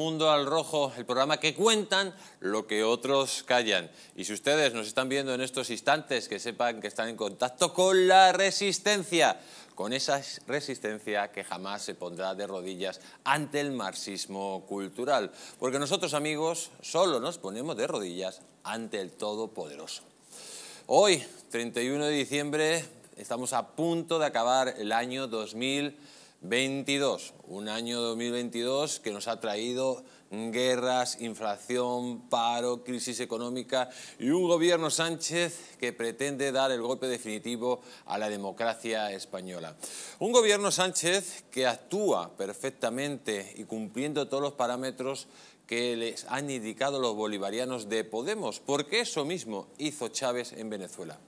Mundo al Rojo, el programa que cuentan lo que otros callan. Y si ustedes nos están viendo en estos instantes, que sepan que están en contacto con la resistencia, con esa resistencia que jamás se pondrá de rodillas ante el marxismo cultural. Porque nosotros, amigos, solo nos ponemos de rodillas ante el Todopoderoso. Hoy, 31 de diciembre, estamos a punto de acabar el año 2020 22, un año 2022 que nos ha traído guerras, inflación, paro, crisis económica y un gobierno Sánchez que pretende dar el golpe definitivo a la democracia española. Un gobierno Sánchez que actúa perfectamente y cumpliendo todos los parámetros que les han indicado los bolivarianos de Podemos, porque eso mismo hizo Chávez en Venezuela.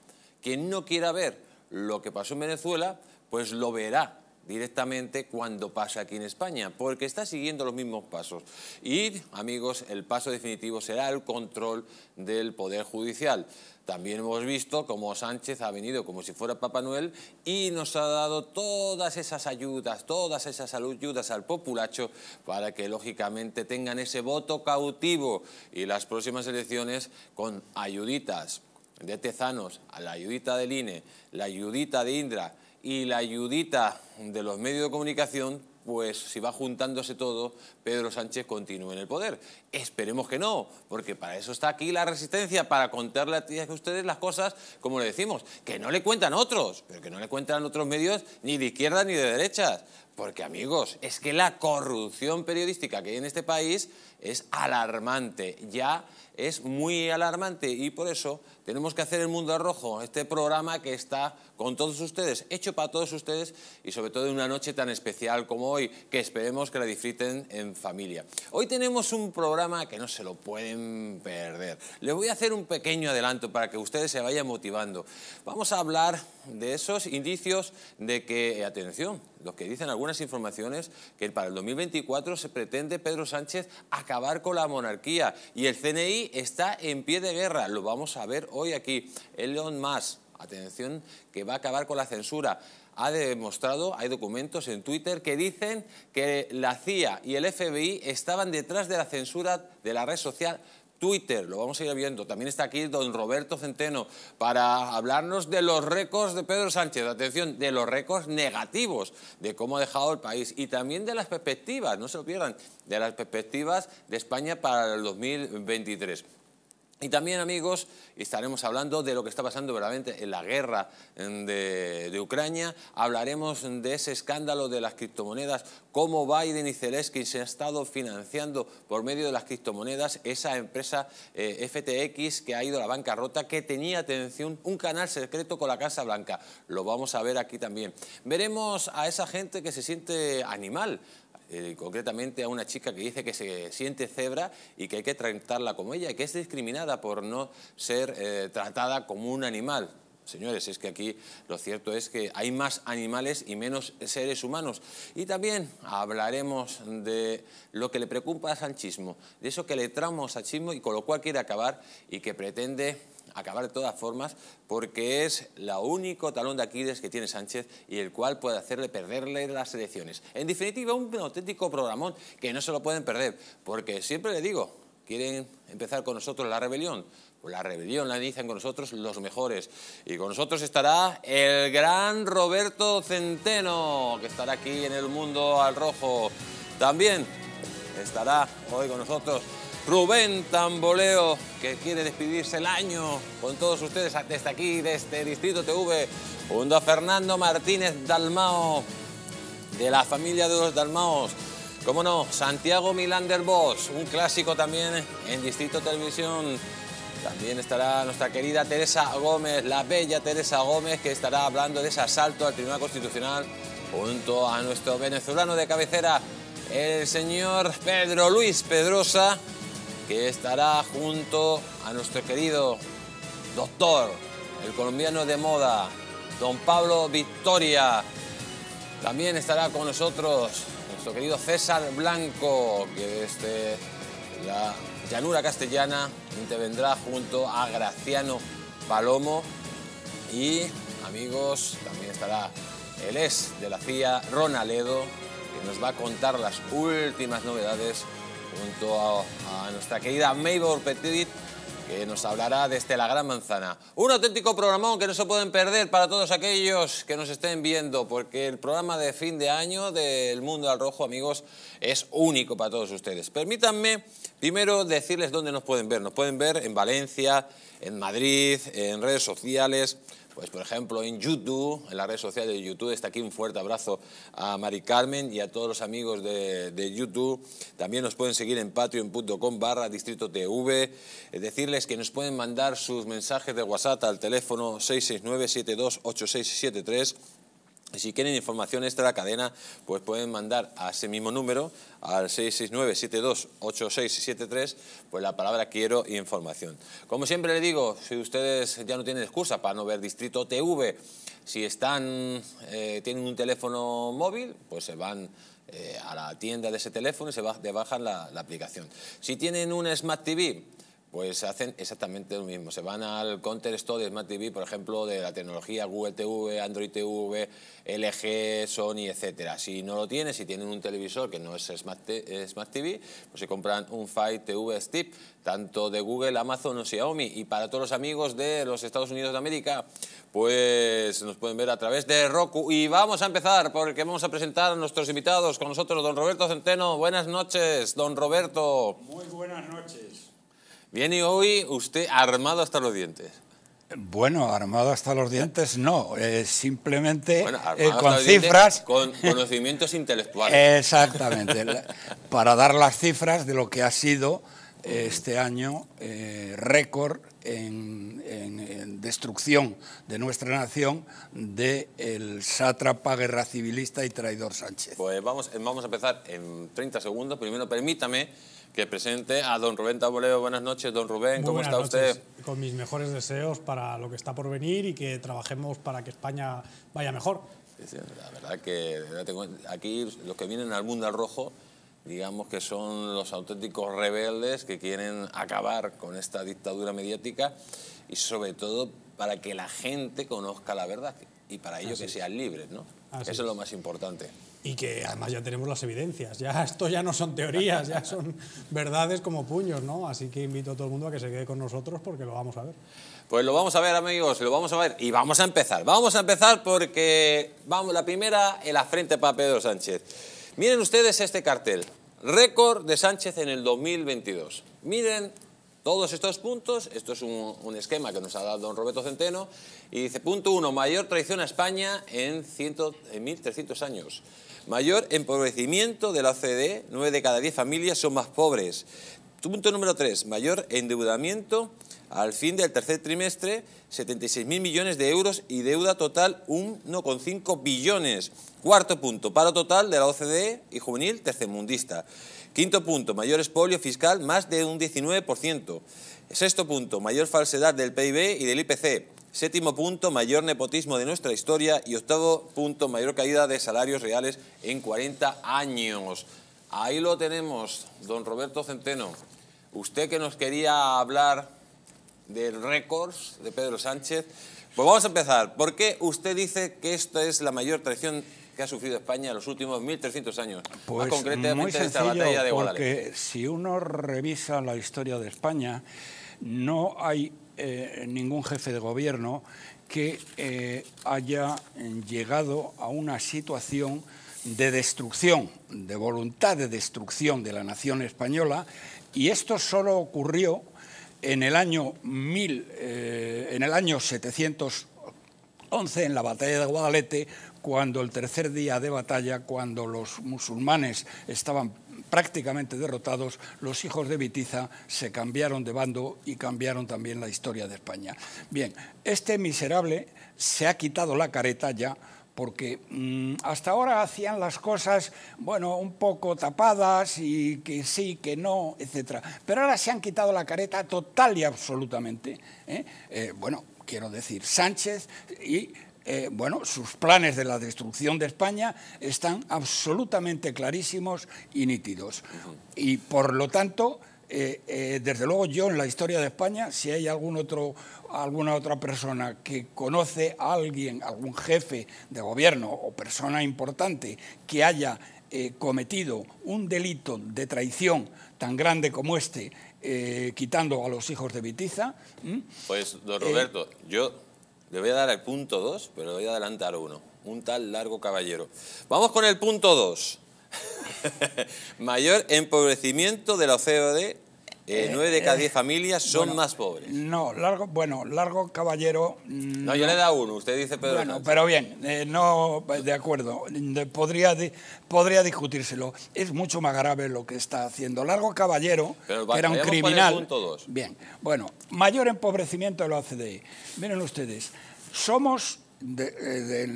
Quien no quiera ver lo que pasó en Venezuela, pues lo verá directamente cuando pasa aquí en España, porque está siguiendo los mismos pasos. Y, amigos, el paso definitivo será el control del Poder Judicial. También hemos visto cómo Sánchez ha venido como si fuera Papá Noel y nos ha dado todas esas ayudas, todas esas ayudas al populacho para que lógicamente tengan ese voto cautivo y las próximas elecciones con ayuditas de Tezanos, a la ayudita del INE, la ayudita de Indra, y la ayudita de los medios de comunicación, pues si va juntándose todo, Pedro Sánchez continúe en el poder. Esperemos que no, porque para eso está aquí la resistencia, para contarle a ustedes las cosas, como le decimos, que no le cuentan otros, pero que no le cuentan otros medios ni de izquierda ni de derechas. Porque amigos, es que la corrupción periodística que hay en este país es alarmante, ya es muy alarmante y por eso tenemos que hacer el Mundo Rojo, este programa que está con todos ustedes, hecho para todos ustedes y sobre todo en una noche tan especial como hoy, que esperemos que la disfruten en familia. Hoy tenemos un programa que no se lo pueden perder. Les voy a hacer un pequeño adelanto para que ustedes se vayan motivando. Vamos a hablar de esos indicios de que, atención, lo que dicen algunas informaciones, que para el 2024 se pretende Pedro Sánchez acabar con la monarquía y el CNI está en pie de guerra. Lo vamos a ver hoy aquí. Elon Musk, atención, que va a acabar con la censura ha demostrado, hay documentos en Twitter que dicen que la CIA y el FBI estaban detrás de la censura de la red social Twitter, lo vamos a ir viendo. También está aquí don Roberto Centeno para hablarnos de los récords de Pedro Sánchez, atención, de los récords negativos, de cómo ha dejado el país y también de las perspectivas, no se lo pierdan, de las perspectivas de España para el 2023. Y también, amigos, estaremos hablando de lo que está pasando verdaderamente en la guerra de, Ucrania. Hablaremos de ese escándalo de las criptomonedas, cómo Biden y Zelensky se han estado financiando por medio de las criptomonedas esa empresa eh, FTX que ha ido a la bancarrota, que tenía, atención, un canal secreto con la Casa Blanca. Lo vamos a ver aquí también. Veremos a esa gente que se siente animal, eh, concretamente a una chica que dice que se siente cebra y que hay que tratarla como ella, que es discriminada por no ser eh, tratada como un animal. Señores, es que aquí lo cierto es que hay más animales y menos seres humanos. Y también hablaremos de lo que le preocupa al sanchismo, de eso que le trauma al sanchismo y con lo cual quiere acabar y que pretende acabar de todas formas porque es la único talón de Aquiles que tiene Sánchez y el cual puede hacerle perderle las elecciones. En definitiva, un auténtico programón que no se lo pueden perder, porque siempre le digo, quieren empezar con nosotros la rebelión. Pues la rebelión la inician con nosotros los mejores. Y con nosotros estará el gran Roberto Centeno, que estará aquí en el Mundo al Rojo. También estará hoy con nosotros Rubén Tamboleo, que quiere despedirse el año con todos ustedes desde aquí, desde Distrito TV, junto a Fernando Martínez Dalmao, de la familia de los Dalmaos. Cómo no, Santiago Milander Bosch, un clásico también en Distrito Televisión. También estará nuestra querida Teresa Gómez, la bella Teresa Gómez, que estará hablando de ese asalto al Tribunal Constitucional junto a nuestro venezolano de cabecera, el señor Pedro Luis Pedrosa, que estará junto a nuestro querido doctor, el colombiano de moda, don Pablo Victoria. También estará con nosotros nuestro querido César Blanco, que desde la llanura castellana intervendrá junto a Graciano Palomo. Y amigos, también estará el ex de la CIA, Ronaledo, nos va a contar las últimas novedades junto a, a nuestra querida Maybor Petit, que nos hablará desde la Gran Manzana. Un auténtico programón que no se pueden perder para todos aquellos que nos estén viendo, porque el programa de fin de año del Mundo al Rojo, amigos, es único para todos ustedes. Permítanme primero decirles dónde nos pueden ver. Nos pueden ver en Valencia, en Madrid, en redes sociales, pues por ejemplo en YouTube, en la red social de YouTube, está aquí un fuerte abrazo a Mari Carmen y a todos los amigos de, de YouTube. También nos pueden seguir en patreon.com barra distrito TV. Es decirles que nos pueden mandar sus mensajes de WhatsApp al teléfono 669 728673 y si quieren información extra de la cadena, pues pueden mandar a ese mismo número, al 669-728673, pues la palabra quiero información. Como siempre le digo, si ustedes ya no tienen excusa para no ver Distrito TV, si están, eh, tienen un teléfono móvil, pues se van eh, a la tienda de ese teléfono y se bajan la, la aplicación. Si tienen un Smart TV, pues hacen exactamente lo mismo. Se van al Counter Store de Smart TV, por ejemplo, de la tecnología Google TV, Android TV, LG, Sony, etcétera. Si no lo tienen, si tienen un televisor que no es Smart, TV, pues se compran un Fire TV Stick, tanto de Google, Amazon o Xiaomi. Y para todos los amigos de los Estados Unidos de América, pues nos pueden ver a través de Roku. Y vamos a empezar porque vamos a presentar a nuestros invitados. Con nosotros, don Roberto Centeno. Buenas noches, don Roberto. Muy buenas noches. Viene hoy usted armado hasta los dientes. Bueno, armado hasta los dientes no, eh, simplemente Bueno, eh, con cifras. Con conocimientos intelectuales. Exactamente, para dar las cifras de lo que ha sido eh, este año eh, récord en, en- en destrucción de nuestra nación del sátrapa guerra civilista y traidor Sánchez. Pues vamos, vamos a empezar en 30 segundos. Primero permítame que presente a don Rubén Taboleo. Buenas noches, don Rubén, ¿cómo está usted? noches. Con mis mejores deseos para lo que está por venir y que trabajemos para que España vaya mejor. Sí, sí, La verdad que aquí los que vienen al mundo al rojo, digamos que son los auténticos rebeldes que quieren acabar con esta dictadura mediática y sobre todo para que la gente conozca la verdad y para ello que sean libres, ¿no? Así Eso es es. lo más importante. Y que además ya tenemos las evidencias. Ya esto ya no son teorías, ya son verdades como puños, ¿no? Así que invito a todo el mundo a que se quede con nosotros porque lo vamos a ver. Pues lo vamos a ver, amigos, lo vamos a ver y vamos a empezar. Vamos a empezar porque vamos la primera en la frente para Pedro Sánchez. Miren ustedes este cartel, récord de Sánchez en el 2022. Miren todos estos puntos, esto es un, esquema que nos ha dado don Roberto Centeno, y dice, punto uno, mayor traición a España en, 100 en 1.300 años. Mayor empobrecimiento de la OCDE, 9 de cada 10 familias son más pobres. Punto número 3, mayor endeudamiento al fin del tercer trimestre, 76.000 millones de euros y deuda total 1,5 billones. Cuarto punto, paro total de la OCDE y juvenil tercermundista. Quinto punto, mayor expolio fiscal, más de un 19%. Sexto punto, mayor falsedad del PIB y del IPC. Séptimo punto, mayor nepotismo de nuestra historia. Y octavo punto, mayor caída de salarios reales en 40 años. Ahí lo tenemos, don Roberto Centeno. Usted que nos quería hablar del récords de Pedro Sánchez. Pues vamos a empezar. ¿Por qué usted dice que esta es la mayor traición que ha sufrido España en los últimos 1.300 años? Más Pues muy concretamente esta sencillo, batalla de Guadalajara. porque si uno revisa la historia de España, no hay eh, ningún jefe de gobierno que eh, haya llegado a una situación de destrucción, de voluntad de destrucción de la nación española, y esto solo ocurrió en el año, mil, eh, en el año 711, en la batalla de Guadalete, cuando el tercer día de batalla, cuando los musulmanes estaban prácticamente derrotados, los hijos de Vitiza se cambiaron de bando y cambiaron también la historia de España. Bien, este miserable se ha quitado la careta ya porque mm, hasta ahora hacían las cosas, bueno, un poco tapadas y que sí, que no, etcétera. Pero ahora se han quitado la careta total y absolutamente. ¿eh? Eh, bueno, quiero decir, Sánchez y eh, bueno, sus planes de la destrucción de España están absolutamente clarísimos y nítidos. Y por lo tanto, eh, eh, desde luego yo en la historia de España, si hay algún otro, alguna otra persona que conoce a alguien, algún jefe de gobierno o persona importante que haya eh, cometido un delito de traición tan grande como este, quitando a los hijos de Vitiza. Pues, don Roberto, yo le voy a dar el punto 2, pero le voy a adelantar uno. Un tal largo caballero. Vamos con el punto 2. Mayor empobrecimiento de la OCDE eh, nueve de cada diez familias son más pobres. No, largo, bueno, largo caballero. No, yo le da uno, usted dice Pedro. Bueno, pero bien, eh, no, de acuerdo, podría, podría discutírselo. Es mucho más grave lo que está haciendo. Largo caballero, que era un criminal. Bien, bueno, mayor empobrecimiento de la OCDE. Miren ustedes, somos eh,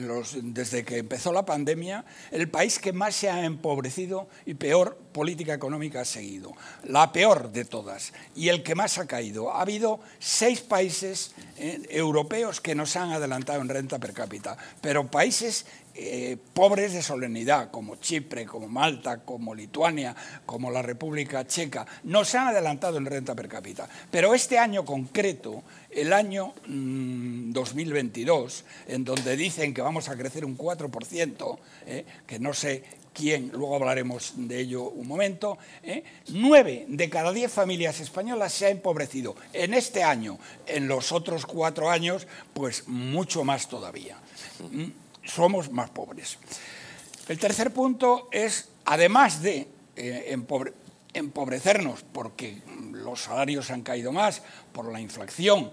desde que empezó la pandemia, el país que más se ha empobrecido y peor política económica ha seguido. La peor de todas y el que más ha caído. Ha habido seis países eh, europeos que nos han adelantado en renta per cápita, pero países eh, pobres de solemnidad, como Chipre, como Malta, como Lituania, como la República Checa, nos han adelantado en renta per cápita. Pero este año concreto, el año 2022, mm, en donde dicen que vamos a crecer un 4%, eh, que no sé quién, luego hablaremos de ello un momento, eh, nueve de cada diez familias españolas se ha empobrecido. En este año, en los otros cuatro años, pues mucho más todavía. Mm, somos más pobres. El tercer punto es, además de eh, empobrecernos porque los salarios han caído más, por la inflación,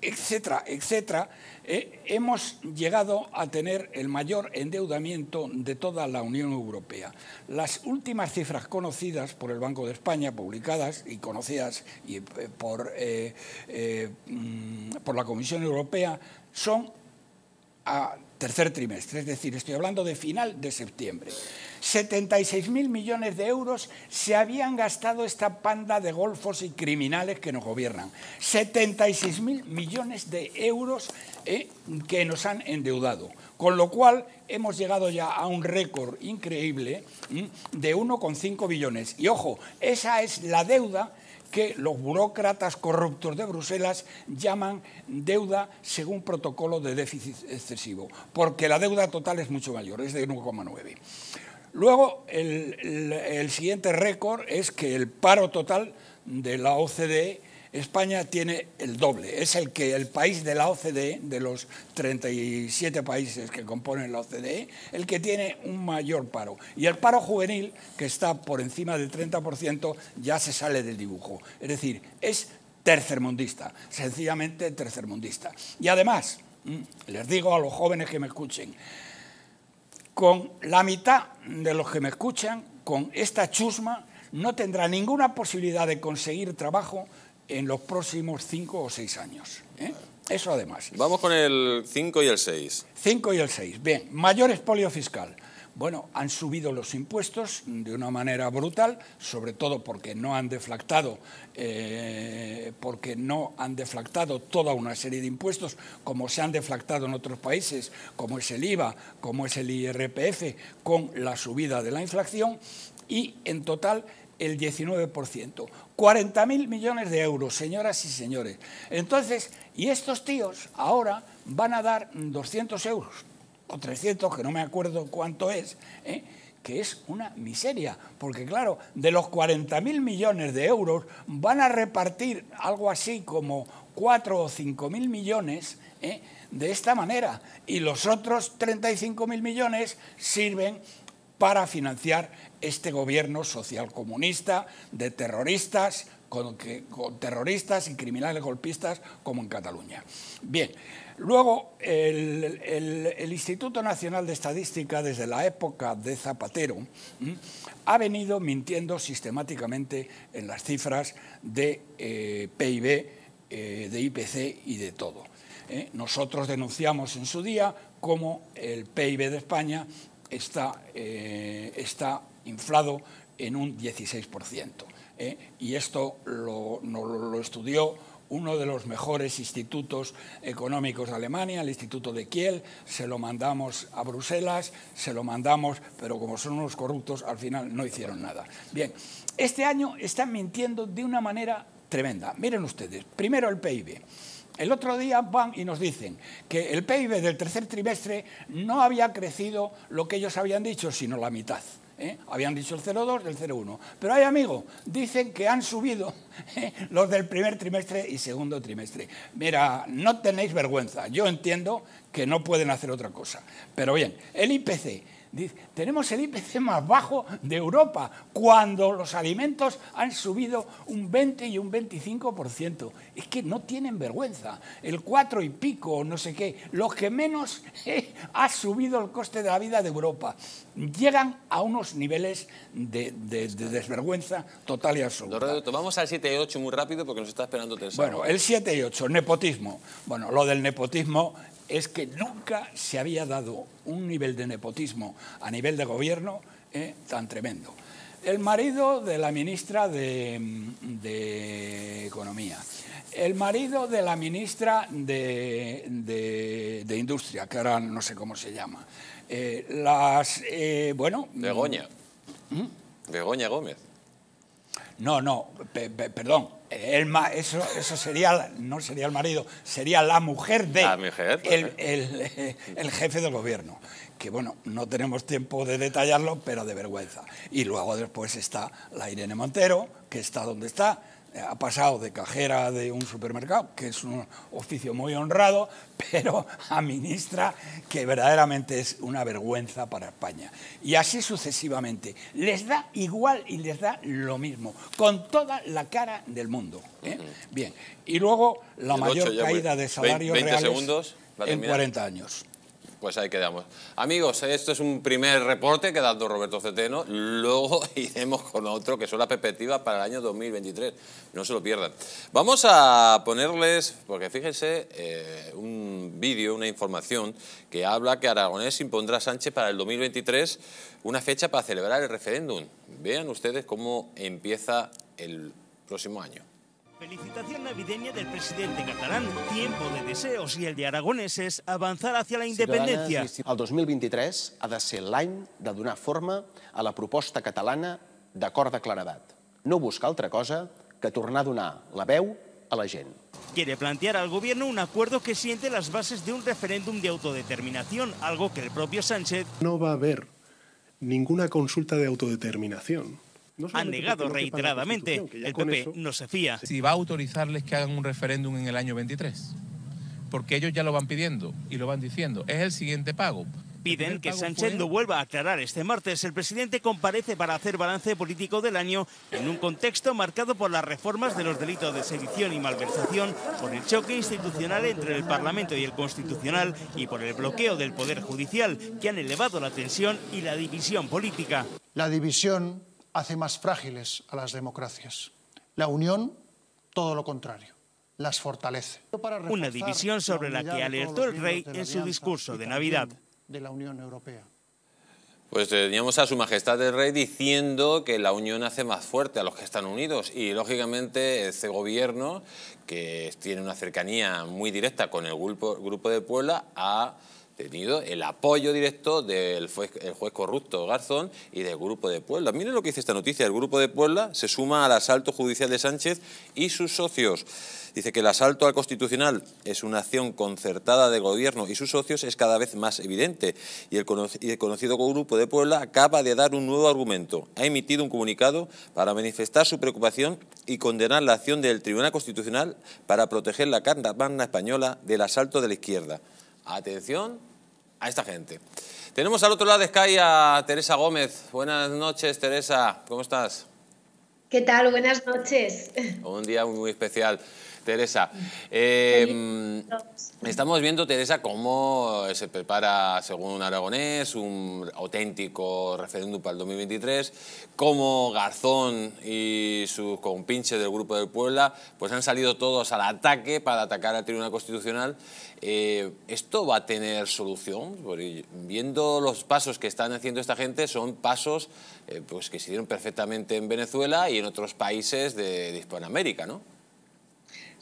etcétera, etcétera, eh, hemos llegado a tener el mayor endeudamiento de toda la Unión Europea. Las últimas cifras conocidas por el Banco de España, publicadas y conocidas eh, por, mm, por la Comisión Europea, son a tercer trimestre, es decir, estoy hablando de final de septiembre. 76.000 millones de euros se habían gastado esta panda de golfos y criminales que nos gobiernan. 76.000 millones de euros eh, que nos han endeudado. Con lo cual hemos llegado ya a un récord increíble de 1,5 billones. Y ojo, esa es la deuda que los burócratas corruptos de Bruselas llaman deuda según protocolo de déficit excesivo, porque la deuda total es mucho mayor, es de 1,9. Luego, el, siguiente récord es que el paro total de la OCDE España tiene el doble. Es el que el país de la OCDE, de los 37 países que componen la OCDE, el que tiene un mayor paro. Y el paro juvenil, que está por encima del 30%, ya se sale del dibujo. Es decir, es tercermundista, sencillamente tercermundista. Y además, mm, les digo a los jóvenes que me escuchen, con la mitad de los que me escuchan, con esta chusma, no tendrá ninguna posibilidad de conseguir trabajo en los próximos cinco o seis años. ¿eh? Eso además. Vamos con el 5 y el 6. 5 y el 6. Bien, mayor expolio fiscal. Bueno, han subido los impuestos de una manera brutal, sobre todo porque no han deflactado, eh, porque no han deflactado toda una serie de impuestos, como se han deflactado en otros países, como es el IVA, como es el IRPF, con la subida de la inflación, y en total el 19%. 40.000 millones de euros, señoras y señores. Entonces, y estos tíos ahora van a dar 200 euros, o 300, que no me acuerdo cuánto es, ¿eh? que es una miseria, porque claro, de los 40.000 millones de euros van a repartir algo así como 4 o 5.000 millones ¿eh? de esta manera, y los otros 35.000 millones sirven para financiar este gobierno socialcomunista de terroristas, con, terroristas y criminales golpistas como en Cataluña. Bien, luego el, Instituto Nacional de Estadística, desde la época de Zapatero, ha venido mintiendo sistemáticamente en las cifras de eh, PIB, eh, de IPC y de todo. ¿eh? Nosotros denunciamos en su día cómo el PIB de España está, está inflado en un 16%. ¿eh? Y esto lo, lo, estudió uno de los mejores institutos económicos de Alemania, el Instituto de Kiel, se lo mandamos a Bruselas, se lo mandamos, pero como son unos corruptos, al final no hicieron nada. Bien, este año están mintiendo de una manera tremenda. Miren ustedes, primero el PIB. El otro día van y nos dicen que el PIB del tercer trimestre no había crecido lo que ellos habían dicho, sino la mitad. ¿Eh? Habían dicho el 0,2 del 0,1. Pero hay amigos, dicen que han subido ¿eh? los del primer trimestre y segundo trimestre. Mira, no tenéis vergüenza. Yo entiendo que no pueden hacer otra cosa. Pero bien, el IPC tenemos el IPC más bajo de Europa, cuando los alimentos han subido un 20 y un 25%. Es que no tienen vergüenza. El 4 y pico, no sé qué, los que menos eh, ha subido el coste de la vida de Europa. Llegan a unos niveles de, desvergüenza total y absoluta. Vamos al 7 y 8 muy rápido porque nos está esperando Bueno, el 7 y 8, nepotismo. Bueno, lo del nepotismo es que nunca se había dado un nivel de nepotismo a nivel de gobierno eh, tan tremendo. El marido de la ministra de, Economía, el marido de la ministra de, Industria, que ahora no sé cómo se llama. Eh, las, eh, bueno... Begoña. ¿Mm? Begoña Gómez. No, no, perdón. El eso, eso sería, no sería el marido, sería la mujer de el, jefe del gobierno. Que bueno, no tenemos tiempo de detallarlo, pero de vergüenza. Y luego después está la Irene Montero, que está donde está, ha pasado de cajera de un supermercado, que es un oficio muy honrado, pero a ministra que verdaderamente es una vergüenza para España. Y así sucesivamente. Les da igual y les da lo mismo, con toda la cara del mundo. ¿eh? Bien, y luego la mayor caída de salarios reales en 40 años. Pues ahí quedamos. Amigos, esto es un primer reporte que ha dado Roberto Ceteno. Luego iremos con otro que son las perspectivas para el año 2023. No se lo pierdan. Vamos a ponerles, porque fíjense, eh, un vídeo, una información que habla que Aragonés impondrá a Sánchez para el 2023 una fecha para celebrar el referéndum. Vean ustedes cómo empieza el próximo año. Felicitación navideña del presidente catalán, tiempo de deseos i el de Aragones és avançar hacia la independència. El 2023 ha de ser l'any de donar forma a la proposta catalana d'acord de claredat. No busca altra cosa que tornar a donar la veu a la gent. Quiere plantear al gobierno un acuerdo que siente las bases de un referéndum de autodeterminación, algo que el propio Sánchez... No va a haber ninguna consulta de autodeterminación. Han negado reiteradamente. El PP no se fía. Si va a autorizarles que hagan un referéndum en el año 23, porque ellos ya lo van pidiendo y lo van diciendo. Es el siguiente pago. Piden que Sánchez lo vuelva a aclarar este martes. El presidente comparece para hacer balance político del año en un contexto marcado por las reformas de los delitos de sedición y malversación, por el choque institucional entre el Parlamento y el Constitucional y por el bloqueo del Poder Judicial, que han elevado la tensión y la división política. La división hace más frágiles a las democracias. La unión, todo lo contrario, las fortalece. Una división sobre la que alertó el rey en su discurso de Navidad. De la Unión Europea. Pues teníamos a Su Majestad el Rey diciendo que la unión hace más fuerte a los que están unidos y lógicamente ese gobierno que tiene una cercanía muy directa con el grupo, grupo de Puebla ha tenido el apoyo directo del juez, corrupto Garzón y del Grupo de Puebla. Miren lo que dice esta noticia, el Grupo de Puebla se suma al asalto judicial de Sánchez y sus socios. Dice que el asalto al Constitucional es una acción concertada de gobierno y sus socios es cada vez más evidente y el, conocido Grupo de Puebla acaba de dar un nuevo argumento. Ha emitido un comunicado para manifestar su preocupación y condenar la acción del Tribunal Constitucional para proteger la caravana española del asalto de la izquierda. Atención a esta gente. Tenemos al otro lado de Sky a Teresa Gómez. Buenas noches, Teresa. ¿Cómo estás? ¿Qué tal? Buenas noches. Un día muy especial. Teresa, eh, estamos viendo, Teresa, cómo se prepara, según Aragonés, un auténtico referéndum para el 2023, cómo Garzón y sus compinches del Grupo de Puebla pues han salido todos al ataque para atacar al Tribunal Constitucional. Eh, ¿Esto va a tener solución? viendo los pasos que están haciendo esta gente, son pasos eh, pues, que se dieron perfectamente en Venezuela y en otros países de, de Hispanoamérica, ¿no?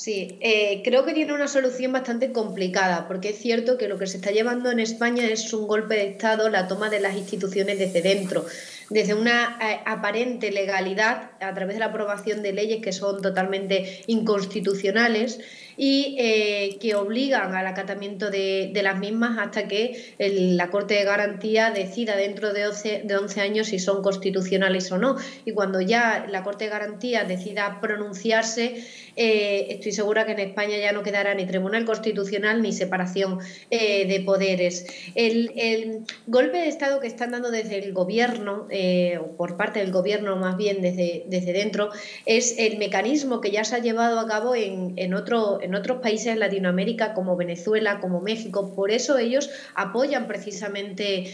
Sí, eh, creo que tiene una solución bastante complicada, porque es cierto que lo que se está llevando en España es un golpe de Estado, la toma de las instituciones desde dentro, desde una eh, aparente legalidad a través de la aprobación de leyes que son totalmente inconstitucionales y eh, que obligan al acatamiento de, las mismas hasta que la Corte de Garantía decida dentro de 11, de 11 años si son constitucionales o no. Y cuando ya la Corte de Garantía decida pronunciarse, eh, estoy segura que en España ya no quedará ni tribunal constitucional ni separación eh, de poderes. El, golpe de Estado que están dando desde el gobierno, o por parte del gobierno más bien desde, desde dentro, es el mecanismo que ya se ha llevado a cabo en, en, otro, otros países de Latinoamérica como Venezuela, como México. Por eso ellos apoyan precisamente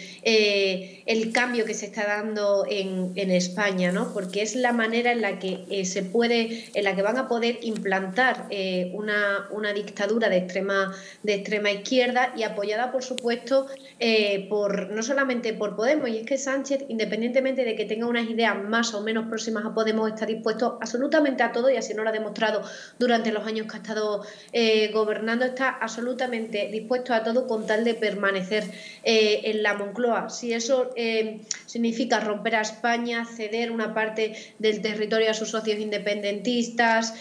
el cambio que se está dando en, en España, ¿no? porque es la manera en la que se puede, en la que van a poder implantar eh, una, una, dictadura de extrema, de extrema izquierda y apoyada, por supuesto, eh, por no solamente por Podemos, y es que Sánchez, independientemente de que tenga unas ideas más o menos próximas a Podemos, está dispuesto absolutamente a todo, y así no lo ha demostrado durante los años que ha estado eh, gobernando, está absolutamente dispuesto a todo con tal de permanecer en la Moncloa. Si eso significa romper a España, ceder una parte del territorio a sus socios independentistas,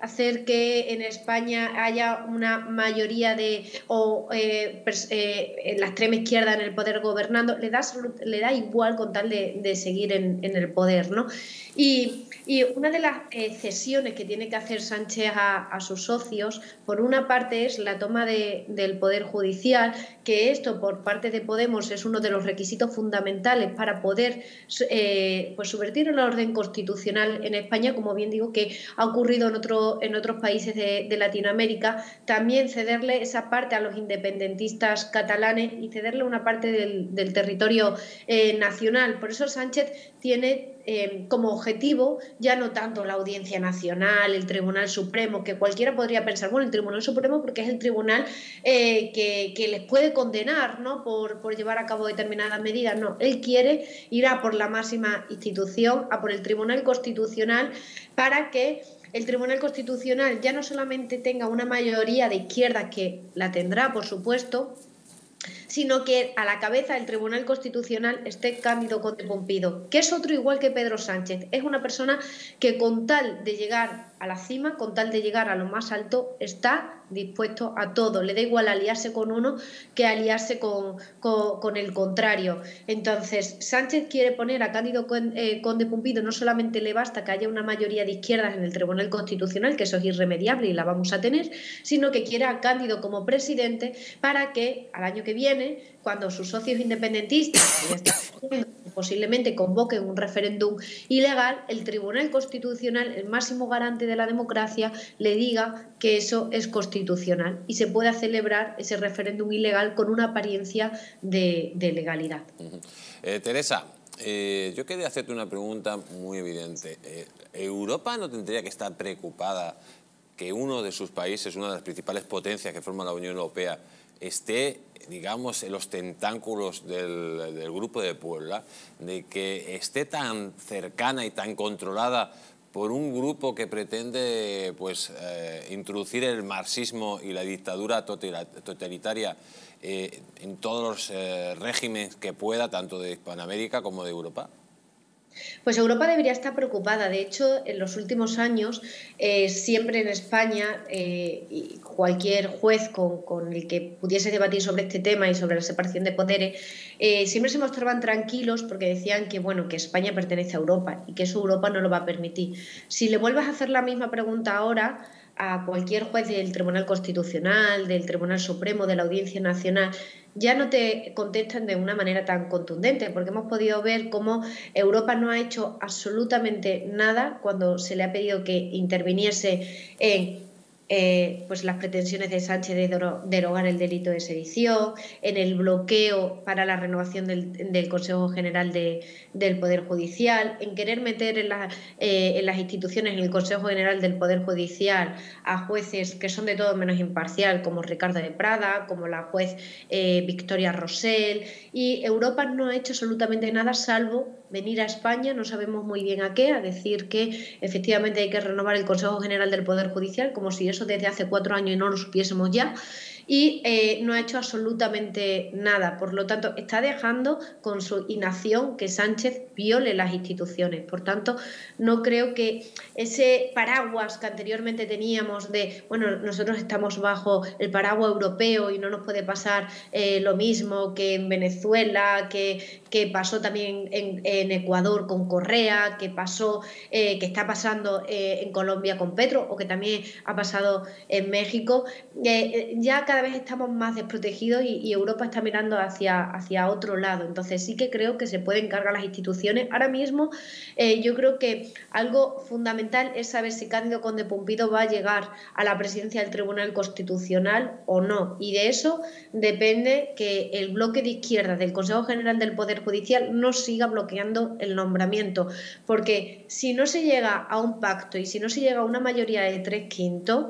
hacer que en España haya una mayoría de o eh, eh, la extrema izquierda en el poder gobernando, le da, le da igual con tal de, seguir en, el poder, ¿no? Y, una de las eh, cesiones que tiene que hacer Sánchez a, sus socios, por una parte es la toma del poder judicial, que esto por parte de Podemos es uno de los requisitos fundamentales para poder pues subvertir el orden constitucional en España, como bien digo, que ha ocurrido en, otro, en otros países de, Latinoamérica, también cederle esa parte a los independentistas catalanes y cederle una parte del, territorio eh, nacional. Por eso Sánchez tiene eh, como objetivo ya no tanto la Audiencia Nacional, el Tribunal Supremo, que cualquiera podría pensar, bueno, el Tribunal Supremo porque es el tribunal eh, que, les puede condenar ¿no? por, por llevar a cabo determinadas medidas. No, él quiere ir a por la máxima institución, a por el Tribunal Constitucional, para que el Tribunal Constitucional ya no solamente tenga una mayoría de izquierda, que la tendrá, por supuesto, sino que a la cabeza del Tribunal Constitucional esté Cándido Conde Pompido, que es otro igual que Pedro Sánchez. Es una persona que con tal de llegar a la cima, con tal de llegar a lo más alto, está dispuesto a todo. Le da igual aliarse con uno que aliarse con, con, el contrario. Entonces, Sánchez quiere poner a Cándido eh, Conde Pumpido, no solamente le basta que haya una mayoría de izquierdas en el Tribunal Constitucional, que eso es irremediable y la vamos a tener, sino que quiere a Cándido como presidente para que al año que viene, cuando sus socios independentistas, posiblemente convoquen un referéndum ilegal, el Tribunal Constitucional, el máximo garante de la democracia, le diga que eso es constitucional y se pueda celebrar ese referéndum ilegal con una apariencia de, legalidad. Eh, Teresa, eh, yo quería hacerte una pregunta muy evidente. Eh, ¿Europa no tendría que estar preocupada que uno de sus países, una de las principales potencias que forman la Unión Europea, esté digamos, los tentáculos del, del, Grupo de Puebla, de que esté tan cercana y tan controlada por un grupo que pretende pues, eh, introducir el marxismo y la dictadura totalitaria eh, en todos los eh, regímenes que pueda, tanto de Hispanoamérica como de Europa? Pues Europa debería estar preocupada. De hecho, en los últimos años, eh, siempre en España, eh, cualquier juez con, el que pudiese debatir sobre este tema y sobre la separación de poderes, eh, siempre se mostraban tranquilos porque decían que, bueno, que España pertenece a Europa y que eso Europa no lo va a permitir. Si le vuelves a hacer la misma pregunta ahora, a cualquier juez del Tribunal Constitucional, del Tribunal Supremo, de la Audiencia Nacional, ya no te contestan de una manera tan contundente, porque hemos podido ver cómo Europa no ha hecho absolutamente nada cuando se le ha pedido que interviniese en eh, pues las pretensiones de Sánchez de derogar el delito de sedición, en el bloqueo para la renovación del, Consejo General del Poder Judicial, en querer meter en, eh, en, las instituciones, en el Consejo General del Poder Judicial, a jueces que son de todo menos imparcial, como Ricardo de Prada, como la juez eh, Victoria Rosell, y Europa no ha hecho absolutamente nada salvo venir a España, no sabemos muy bien a qué, a decir que efectivamente hay que renovar el Consejo General del Poder Judicial, como si eso desde hace cuatro años no lo supiésemos ya, y eh, no ha hecho absolutamente nada. Por lo tanto, está dejando con su inacción que Sánchez viole las instituciones. Por tanto, no creo que ese paraguas que anteriormente teníamos de, bueno, nosotros estamos bajo el paraguas europeo y no nos puede pasar eh, lo mismo que en Venezuela, que, que pasó también en, Ecuador con Correa, que pasó, eh, que está pasando eh, en Colombia con Petro o que también ha pasado en México, ya cada vez estamos más desprotegidos y, Europa está mirando hacia, hacia otro lado. Entonces sí que creo que se pueden cargar las instituciones. Ahora mismo yo creo que algo fundamental es saber si Cándido Conde Pumpido va a llegar a la presidencia del Tribunal Constitucional o no. Y de eso depende que el bloque de izquierda del Consejo General del Poder Judicial no siga bloqueando el nombramiento, porque si no se llega a un pacto y si no se llega a una mayoría de tres quintos,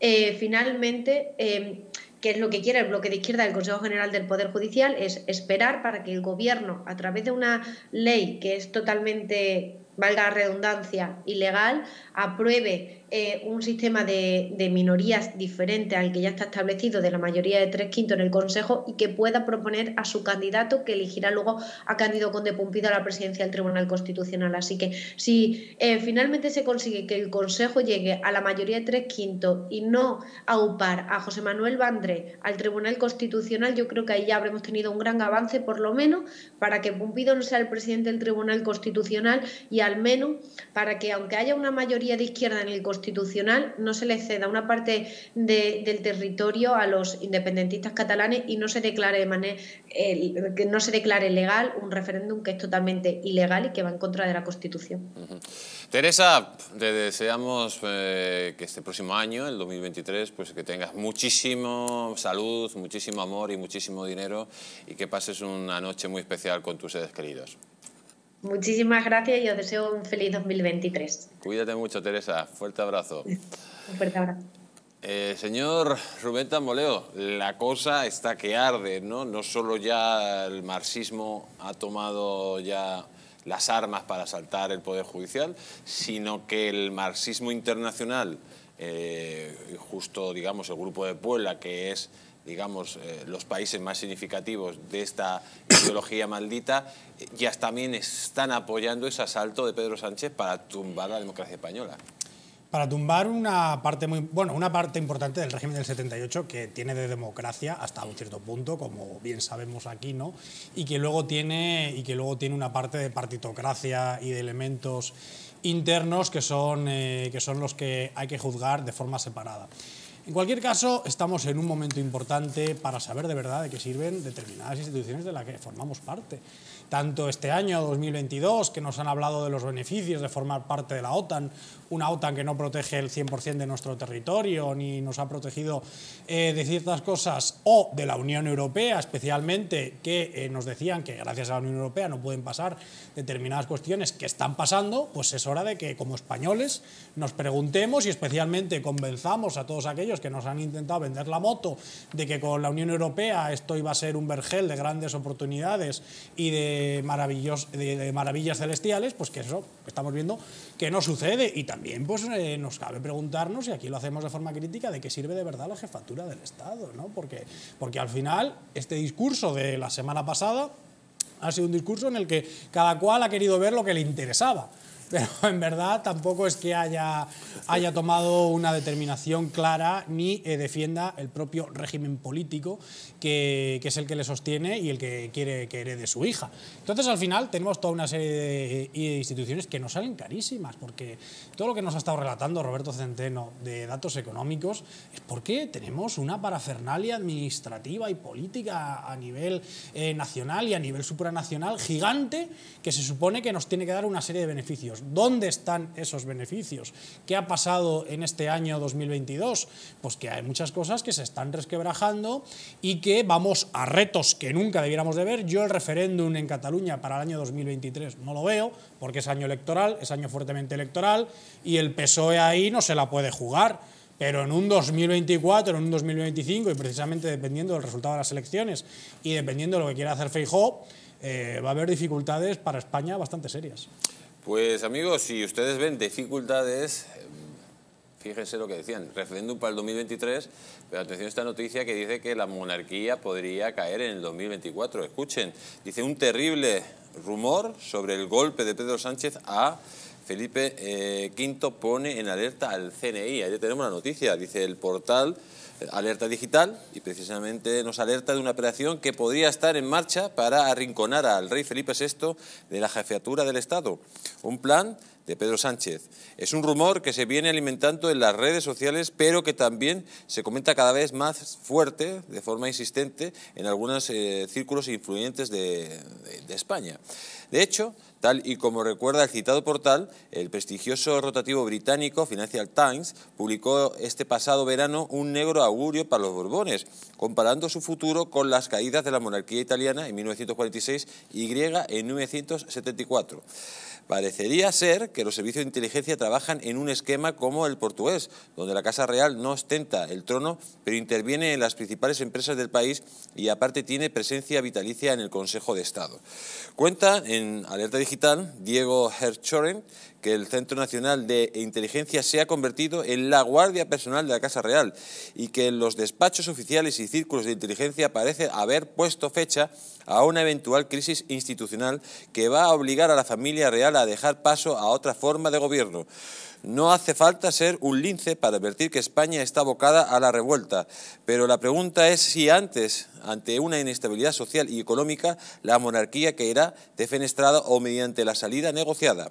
eh, finalmente... Eh, que es lo que quiere el bloque de izquierda del Consejo General del Poder Judicial, es esperar para que el Gobierno, a través de una ley que es totalmente, valga la redundancia, ilegal, apruebe eh, un sistema de, minorías diferente al que ya está establecido de la mayoría de tres quintos en el Consejo y que pueda proponer a su candidato que elegirá luego a Cándido Conde Pumpido a la presidencia del Tribunal Constitucional. Así que si eh, finalmente se consigue que el Consejo llegue a la mayoría de tres quintos y no aupar a José Manuel Bandré al Tribunal Constitucional, yo creo que ahí ya habremos tenido un gran avance, por lo menos, para que Pumpido no sea el presidente del Tribunal Constitucional y al menos para que, aunque haya una mayoría de izquierda en el Constitucional, constitucional no se le ceda una parte de, del territorio a los independentistas catalanes y no se declare de manera que no se declare legal un referéndum que es totalmente ilegal y que va en contra de la Constitución. Teresa, te deseamos eh, que este próximo año, el 2023, pues que tengas muchísimo salud, muchísimo amor y muchísimo dinero y que pases una noche muy especial con tus seres queridos. Muchísimas gracias y os deseo un feliz 2023. Cuídate mucho, Teresa. Fuerte abrazo. Un fuerte abrazo. Eh, señor Rubén Tamboleo, la cosa está que arde, ¿no? No solo ya el marxismo ha tomado ya las armas para asaltar el Poder Judicial, sino que el marxismo internacional, eh, justo, digamos, el Grupo de Puebla, que es digamos, eh, los países más significativos de esta ideología maldita, ya también están apoyando ese asalto de Pedro Sánchez para tumbar la democracia española. Para tumbar una parte muy bueno, una parte importante del régimen del 78 que tiene de democracia hasta un cierto punto, como bien sabemos aquí, ¿no? Y que luego tiene y que luego tiene una parte de partitocracia y de elementos internos que son, eh, que son los que hay que juzgar de forma separada. En cualquier caso, estamos en un momento importante para saber de verdad de qué sirven determinadas instituciones de las que formamos parte. Tanto este año 2022, que nos han hablado de los beneficios de formar parte de la OTAN, una OTAN que no protege el 100% de nuestro territorio, ni nos ha protegido eh, de ciertas cosas, o de la Unión Europea especialmente, que eh, nos decían que gracias a la Unión Europea no pueden pasar determinadas cuestiones que están pasando, pues es hora de que como españoles nos preguntemos y especialmente convenzamos a todos aquellos que nos han intentado vender la moto de que con la Unión Europea esto iba a ser un vergel de grandes oportunidades y de, maravillos, de, de maravillas celestiales, pues que eso estamos viendo que no sucede. Y también pues, eh, nos cabe preguntarnos, y aquí lo hacemos de forma crítica, de qué sirve de verdad la jefatura del Estado, ¿no? porque, porque al final este discurso de la semana pasada ha sido un discurso en el que cada cual ha querido ver lo que le interesaba pero en verdad tampoco es que haya, haya tomado una determinación clara ni eh, defienda el propio régimen político que, es el que le sostiene y el que quiere que herede su hija. Entonces al final tenemos toda una serie de, de instituciones que nos salen carísimas, porque todo lo que nos ha estado relatando Roberto Centeno de datos económicos es porque tenemos una parafernalia administrativa y política a nivel eh, nacional y a nivel supranacional gigante que se supone que nos tiene que dar una serie de beneficios. ¿Dónde están esos beneficios? ¿Qué ha pasado en este año 2022? Pues que hay muchas cosas que se están resquebrajando y que vamos a retos que nunca debiéramos de ver. Yo el referéndum en Cataluña para el año 2023 no lo veo, porque es año electoral, es año fuertemente electoral, y el PSOE ahí no se la puede jugar. Pero en un 2024, en un 2025, y precisamente dependiendo del resultado de las elecciones y dependiendo de lo que quiera hacer Feijóo, eh, va a haber dificultades para España bastante serias. Pues amigos, si ustedes ven dificultades, Fíjense lo que decían, referéndum para el 2023, pero atención a esta noticia que dice que la monarquía podría caer en el 2024. Escuchen, dice un terrible rumor sobre el golpe de Pedro Sánchez a Felipe eh, V pone en alerta al CNI. Ahí tenemos la noticia, dice el portal Alerta Digital y precisamente nos alerta de una operación que podría estar en marcha para arrinconar al rey Felipe VI de la jefatura del Estado. Un plan de Pedro Sánchez. Es un rumor que se viene alimentando en las redes sociales, pero que también se comenta cada vez más fuerte, de forma insistente, en algunos eh, círculos influyentes de España. De hecho, Tal y como recuerda el citado portal, el prestigioso rotativo británico Financial Times publicó este pasado verano un negro augurio para los Borbones, comparando su futuro con las caídas de la monarquía italiana en 1946 y griega en 1974. Parecería ser que los servicios de inteligencia trabajan en un esquema como el portugués, donde la Casa Real no ostenta el trono, pero interviene en las principales empresas del país y aparte tiene presencia vitalicia en el Consejo de Estado. Cuenta en Alerta Digital Diego Herchoren que el Centro Nacional de Inteligencia se ha convertido en la guardia personal de la Casa Real y que en los despachos oficiales y círculos de inteligencia parece haber puesto fecha a una eventual crisis institucional que va a obligar a la familia real a dejar paso a otra forma de gobierno. No hace falta ser un lince para advertir que España está abocada a la revuelta, pero la pregunta es si antes, ante una inestabilidad social y económica, la monarquía caerá defenestrada o mediante la salida negociada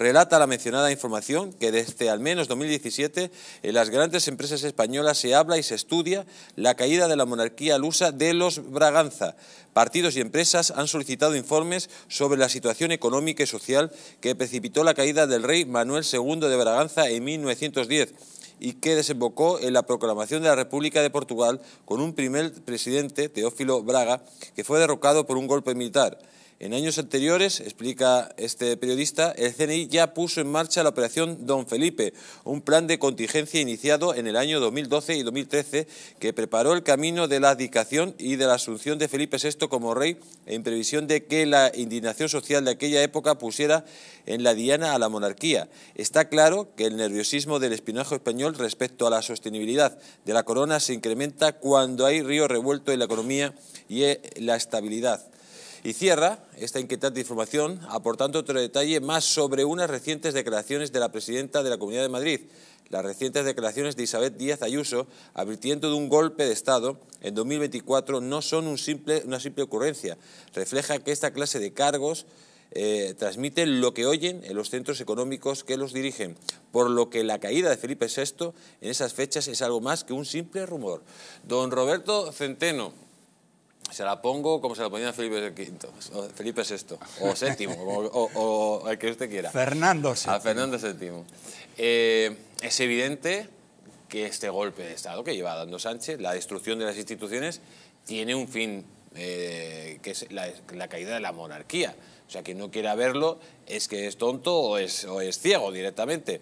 relata la mencionada información que desde al menos 2017 en las grandes empresas españolas se habla y se estudia la caída de la monarquía lusa de los Braganza. Partidos y empresas han solicitado informes sobre la situación económica y social que precipitó la caída del rey Manuel II de Braganza en 1910 y que desembocó en la proclamación de la República de Portugal con un primer presidente, Teófilo Braga, que fue derrocado por un golpe militar. En años anteriores, explica este periodista, el CNI ya puso en marcha la operación Don Felipe, un plan de contingencia iniciado en el año 2012 y 2013 que preparó el camino de la abdicación y de la asunción de Felipe VI como rey en previsión de que la indignación social de aquella época pusiera en la diana a la monarquía. Está claro que el nerviosismo del espionaje español respecto a la sostenibilidad de la corona se incrementa cuando hay río revuelto en la economía y la estabilidad. Y cierra esta inquietante información aportando otro detalle más sobre unas recientes declaraciones de la presidenta de la Comunidad de Madrid, las recientes declaraciones de Isabel Díaz Ayuso, advirtiendo de un golpe de Estado en 2024, no son una simple ocurrencia. Refleja que esta clase de cargos eh, transmiten lo que oyen en los centros económicos que los dirigen, por lo que la caída de Felipe VI en esas fechas es algo más que un simple rumor. Don Roberto Centeno, se la pongo como se la ponía Felipe V, Felipe VI, o séptimo, o, el que usted quiera. Fernando VII. A Fernando VII. Eh, es evidente que este golpe de Estado que lleva dando Sánchez, la destrucción de las instituciones, tiene un fin, eh, que es la, caída de la monarquía. O sea, quien no quiera verlo es que es tonto o es, o es ciego directamente.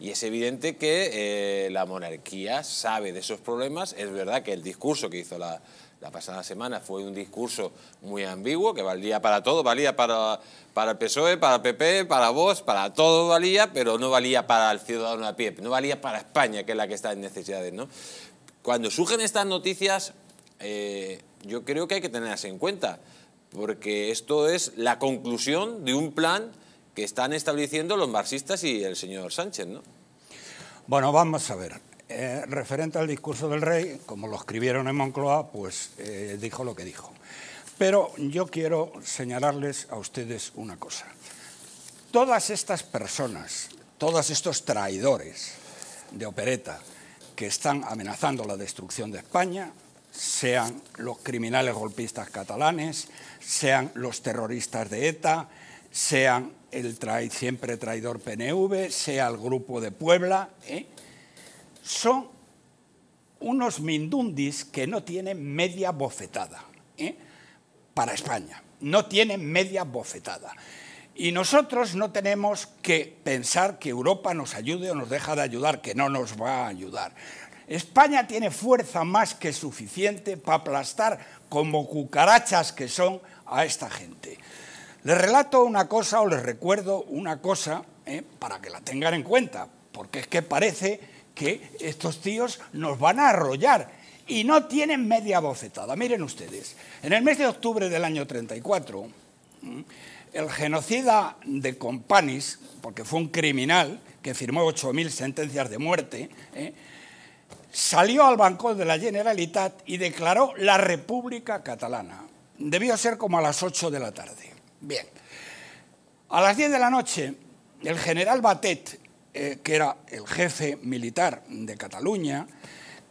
Y es evidente que eh, la monarquía sabe de esos problemas. Es verdad que el discurso que hizo la, la pasada semana fue un discurso muy ambiguo, que valía para todo, valía para, para el PSOE, para el PP, para vos, para todo valía, pero no valía para el ciudadano a pie, no valía para España, que es la que está en necesidades. Cuando surgen estas noticias, eh, yo creo que hay que tenerlas en cuenta, porque esto es la conclusión de un plan que están estableciendo los marxistas y el señor Sánchez. ¿no? Bueno, vamos a ver. Eh, referente al discurso del rey, como lo escribieron en Moncloa, pues eh, dijo lo que dijo. Pero yo quiero señalarles a ustedes una cosa. Todas estas personas, todos estos traidores de opereta que están amenazando la destrucción de España, sean los criminales golpistas catalanes, sean los terroristas de ETA, sean el siempre traidor PNV, sea el grupo de Puebla, ¿eh? Son unos mindundis que no tienen media bofetada ¿eh? para España, no tienen media bofetada. Y nosotros no tenemos que pensar que Europa nos ayude o nos deja de ayudar, que no nos va a ayudar. España tiene fuerza más que suficiente para aplastar como cucarachas que son a esta gente. Les relato una cosa o les recuerdo una cosa ¿eh? para que la tengan en cuenta, porque es que parece que estos tíos nos van a arrollar y no tienen media bofetada. Miren ustedes, en el mes de octubre del año 34, el genocida de Companys, porque fue un criminal que firmó 8.000 sentencias de muerte, ¿eh? salió al banco de la Generalitat y declaró la República Catalana. Debió ser como a las 8 de la tarde. Bien. A las 10 de la noche, el general Batet, eh, que era el jefe militar de Cataluña,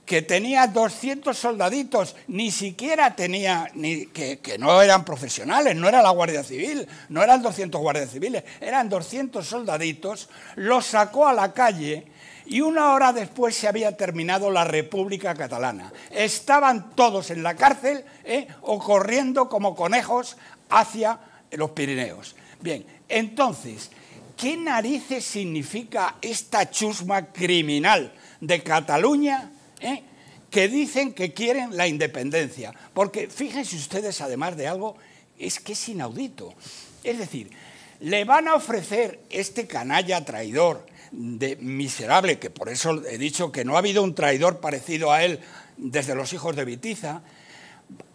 que tenía 200 soldaditos, ni siquiera tenía, ni, que, que, no eran profesionales, no era la Guardia Civil, no eran 200 guardias civiles, eran 200 soldaditos, los sacó a la calle y una hora después se había terminado la República Catalana. Estaban todos en la cárcel ¿eh? o corriendo como conejos hacia los Pirineos. Bien, entonces, ¿qué narices significa esta chusma criminal de Cataluña? ¿eh? que dicen que quieren la independencia. Porque fíjense ustedes, además de algo, es que es inaudito. Es decir, le van a ofrecer este canalla traidor, de miserable, que por eso he dicho que no ha habido un traidor parecido a él desde los hijos de Vitiza,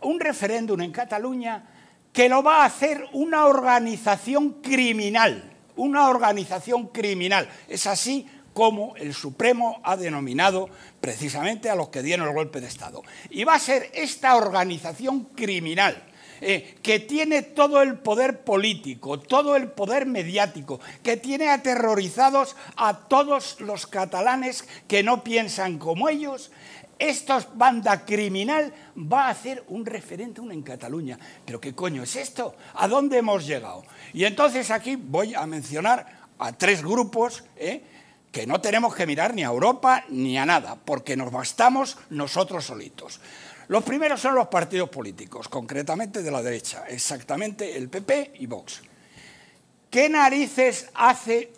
un referéndum en Cataluña que lo va a hacer una organización criminal, una organización criminal. Es así como el Supremo ha denominado precisamente a los que dieron el golpe de Estado. Y va a ser esta organización criminal eh, que tiene todo el poder político, todo el poder mediático, que tiene aterrorizados a todos los catalanes que no piensan como ellos, esta banda criminal va a hacer un referéndum en Cataluña. ¿Pero qué coño es esto? ¿A dónde hemos llegado? Y entonces aquí voy a mencionar a tres grupos eh, que no tenemos que mirar ni a Europa ni a nada, porque nos bastamos nosotros solitos. Los primeros son los partidos políticos, concretamente de la derecha, exactamente el PP y Vox. ¿Qué narices hace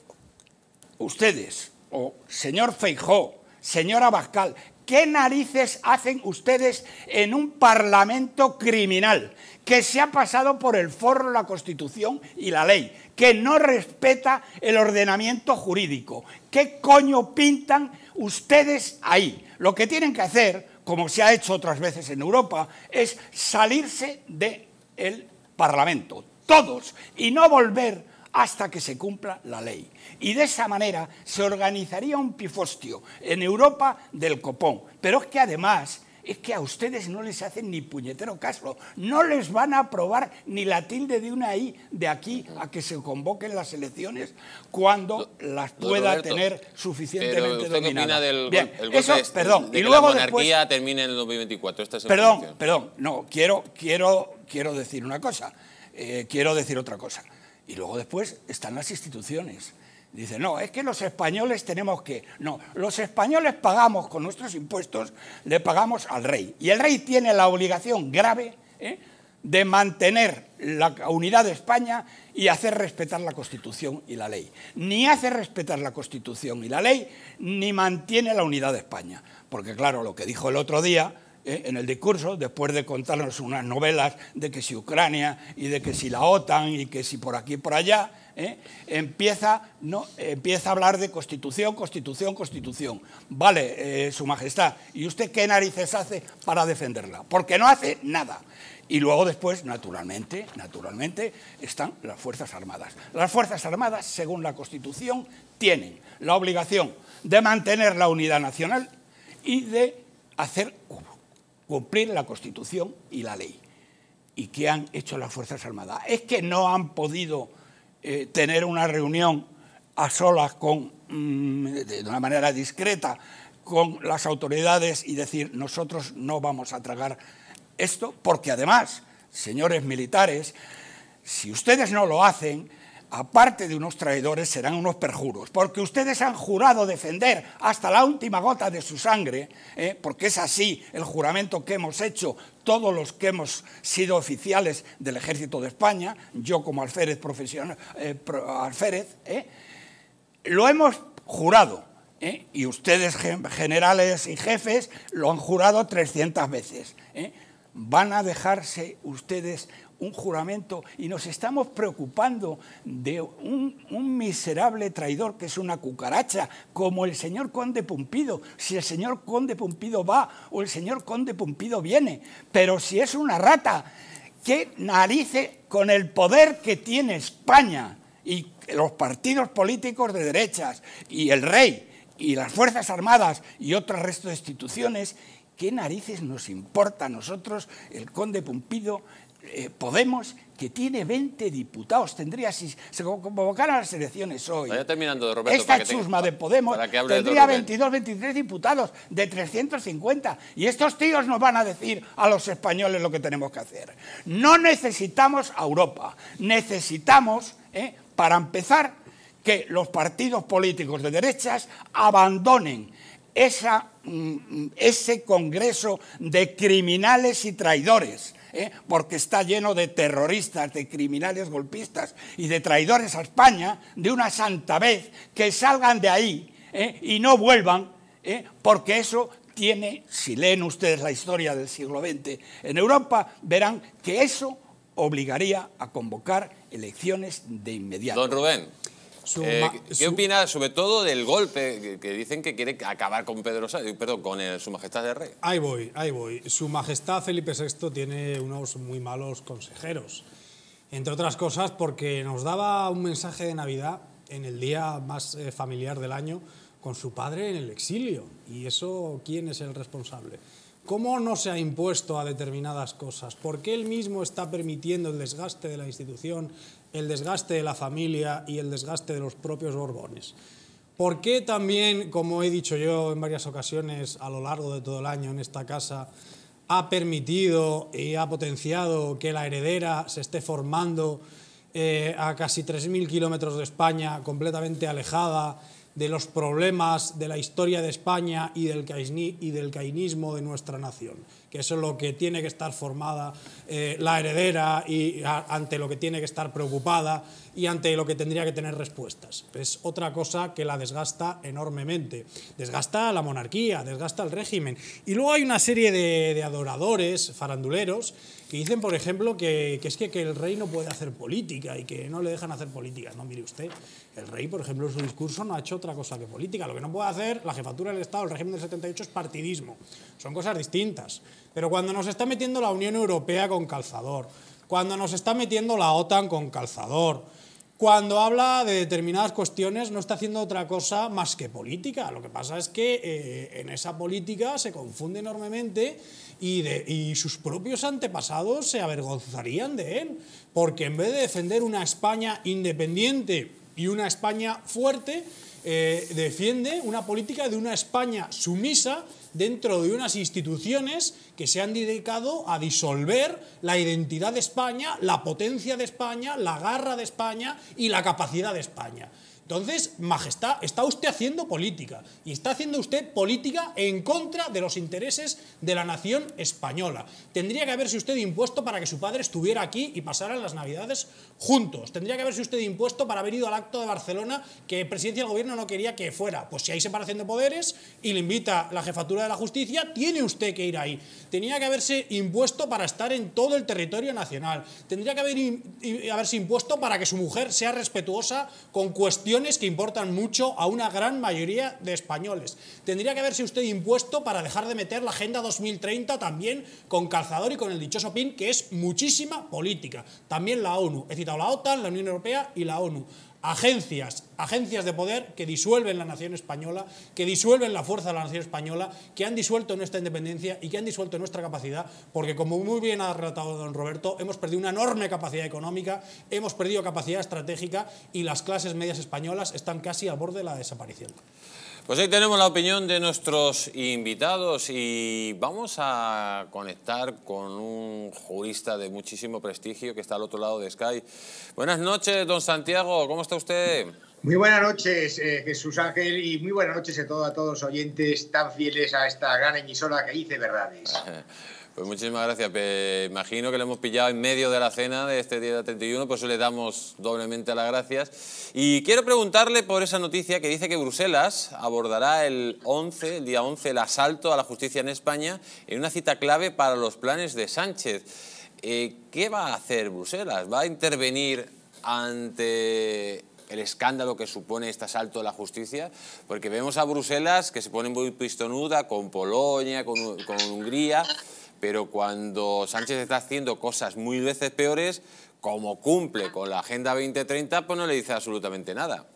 ustedes, o señor Feijó, señora Bascal, qué narices hacen ustedes en un parlamento criminal que se ha pasado por el forro la Constitución y la ley, que no respeta el ordenamiento jurídico? ¿Qué coño pintan ustedes ahí? Lo que tienen que hacer como se ha hecho otras veces en Europa, es salirse del Parlamento, todos, y no volver hasta que se cumpla la ley. Y de esa manera se organizaría un pifostio en Europa del copón. Pero es que además es que a ustedes no les hacen ni puñetero caso, no les van a aprobar ni la tilde de una I de aquí a que se convoquen las elecciones cuando las pueda tener suficientemente pero opina del Bien, el eso, de, perdón, de y que luego la monarquía después, termine en el 2024. Esta es perdón, perdón, no, quiero, quiero, quiero decir una cosa, eh, quiero decir otra cosa. Y luego después están las instituciones. Dice, no, es que los españoles tenemos que... No, los españoles pagamos con nuestros impuestos, le pagamos al rey. Y el rey tiene la obligación grave ¿eh? de mantener la unidad de España y hacer respetar la Constitución y la ley. Ni hace respetar la Constitución y la ley, ni mantiene la unidad de España. Porque claro, lo que dijo el otro día ¿eh? en el discurso, después de contarnos unas novelas de que si Ucrania y de que si la OTAN y que si por aquí y por allá, ¿eh? empieza, empieza a hablar de constitución, constitución, constitución. Vale, eh, Su Majestad, ¿y usted qué narices hace para defenderla? Porque no hace nada. Y luego después, naturalmente, naturalmente, están las Fuerzas Armadas. Las Fuerzas Armadas, según la Constitución, tienen la obligación de mantener la unidad nacional y de hacer cumplir la Constitución y la ley. ¿Y qué han hecho las Fuerzas Armadas? Es que no han podido eh, tener una reunión a solas con, mm, de una manera discreta con las autoridades y decir nosotros no vamos a tragar esto, porque además, señores militares, si ustedes no lo hacen, aparte de unos traidores, serán unos perjuros, porque ustedes han jurado defender hasta la última gota de su sangre, ¿eh? porque es así el juramento que hemos hecho todos los que hemos sido oficiales del Ejército de España, yo como alférez profesional, eh, alférez, ¿eh? lo hemos jurado, y ustedes generales y jefes lo han jurado 300 veces. van a dejarse ustedes un juramento y nos estamos preocupando de un, miserable traidor que es una cucaracha, como el señor conde Pumpido, si el señor conde Pumpido va o el señor conde Pumpido viene, pero si es una rata, ¿qué narice con el poder que tiene España y los partidos políticos de derechas y el rey y las Fuerzas Armadas y otro resto de instituciones, ¿qué narices nos importa a nosotros el conde Pumpido, eh, Podemos, que tiene 20 diputados? Tendría, si se convocaran las elecciones hoy, Vaya terminando de Roberto, esta chusma de Podemos tendría 22, 23 diputados de 350. Y estos tíos nos van a decir a los españoles lo que tenemos que hacer. No necesitamos a Europa, necesitamos, eh, para empezar, que los partidos políticos de derechas abandonen esa, mm, ese Congreso de criminales y traidores, ¿eh? porque está lleno de terroristas, de criminales golpistas y de traidores a España, de una santa vez, que salgan de ahí ¿eh? y no vuelvan, ¿eh? porque eso tiene, si leen ustedes la historia del siglo XX en Europa, verán que eso obligaría a convocar elecciones de inmediato. Don Rubén. Eh, ¿Qué opina sobre todo del golpe que, dicen que quiere acabar con Pedro perdón, con su majestad el rey? Ahí voy, ahí voy. Su majestad Felipe VI tiene unos muy malos consejeros. Entre otras cosas porque nos daba un mensaje de Navidad en el día más eh, familiar del año con su padre en el exilio. ¿Y eso quién es el responsable? ¿Cómo no se ha impuesto a determinadas cosas? ¿Por qué él mismo está permitiendo el desgaste de la institución, el desgaste de la familia y el desgaste de los propios Borbones? ¿Por qué también, como he dicho yo en varias ocasiones a lo largo de todo el año en esta casa, ha permitido y ha potenciado que la heredera se esté formando eh, a casi 3.000 kilómetros de España, completamente alejada de los problemas de la historia de España y del, y del cainismo de nuestra nación, que eso es lo que tiene que estar formada eh, la heredera y ante lo que tiene que estar preocupada y ante lo que tendría que tener respuestas. Es otra cosa que la desgasta enormemente. Desgasta la monarquía, desgasta el régimen. Y luego hay una serie de adoradores, faranduleros, que dicen, por ejemplo, que, que es que, que, el rey no puede hacer política y que no le dejan hacer política. No, mire usted, el rey, por ejemplo, en su discurso no ha hecho otra cosa que política. Lo que no puede hacer la jefatura del Estado, el régimen del 78, es partidismo. Son cosas distintas. Pero cuando nos está metiendo la Unión Europea con calzador, cuando nos está metiendo la OTAN con calzador, cuando habla de determinadas cuestiones no está haciendo otra cosa más que política. Lo que pasa es que eh, en esa política se confunde enormemente y, sus propios antepasados se avergonzarían de él, porque en vez de defender una España independiente y una España fuerte, eh, defiende una política de una España sumisa dentro de unas instituciones que se han dedicado a disolver la identidad de España, la potencia de España, la garra de España y la capacidad de España. Entonces, Majestad, está usted haciendo política y está haciendo usted política en contra de los intereses de la nación española. Tendría que haberse usted impuesto para que su padre estuviera aquí y pasaran las Navidades juntos. Tendría que haberse usted impuesto para haber ido al acto de Barcelona que Presidencia del Gobierno no quería que fuera. Pues si hay separación de poderes y le invita la jefatura de la justicia, tiene usted que ir ahí. Tenía que haberse impuesto para estar en todo el territorio nacional. Tendría que haber, haberse impuesto para que su mujer sea respetuosa con cuestiones que importan mucho a una gran mayoría de españoles. Tendría que haberse usted impuesto para dejar de meter la Agenda 2030 también con calzador y con el dichoso PIN, que es muchísima política. También la ONU. He citado la OTAN, la Unión Europea y la ONU agencias, agencias de poder que disuelven la nación española, que disuelven la fuerza de la nación española, que han disuelto nuestra independencia y que han disuelto nuestra capacidad, porque como muy bien ha relatado don Roberto, hemos perdido una enorme capacidad económica, hemos perdido capacidad estratégica y las clases medias españolas están casi al borde de la desaparición. Pues ahí tenemos la opinión de nuestros invitados y vamos a conectar con un jurista de muchísimo prestigio que está al otro lado de Sky. Buenas noches, don Santiago, ¿cómo está usted? Muy buenas noches, eh, Jesús Ángel, y muy buenas noches a, todos, a todos los oyentes tan fieles a esta gran emisora que dice verdades. Pues muchísimas gracias. Me imagino que le hemos pillado en medio de la cena de este día 31, por eso le damos doblemente las gracias. Y quiero preguntarle por esa noticia que dice que Bruselas abordará el 11, el día 11, el asalto a la justicia en España en una cita clave para los planes de Sánchez. ¿qué va a hacer Bruselas? ¿Va a intervenir ante el escándalo que supone este asalto a la justicia, porque vemos a Bruselas que se pone muy pistonuda con Polonia, con, Hungría, pero cuando Sánchez está haciendo cosas muy veces peores, como cumple con la Agenda 2030, pues no le dice absolutamente nada.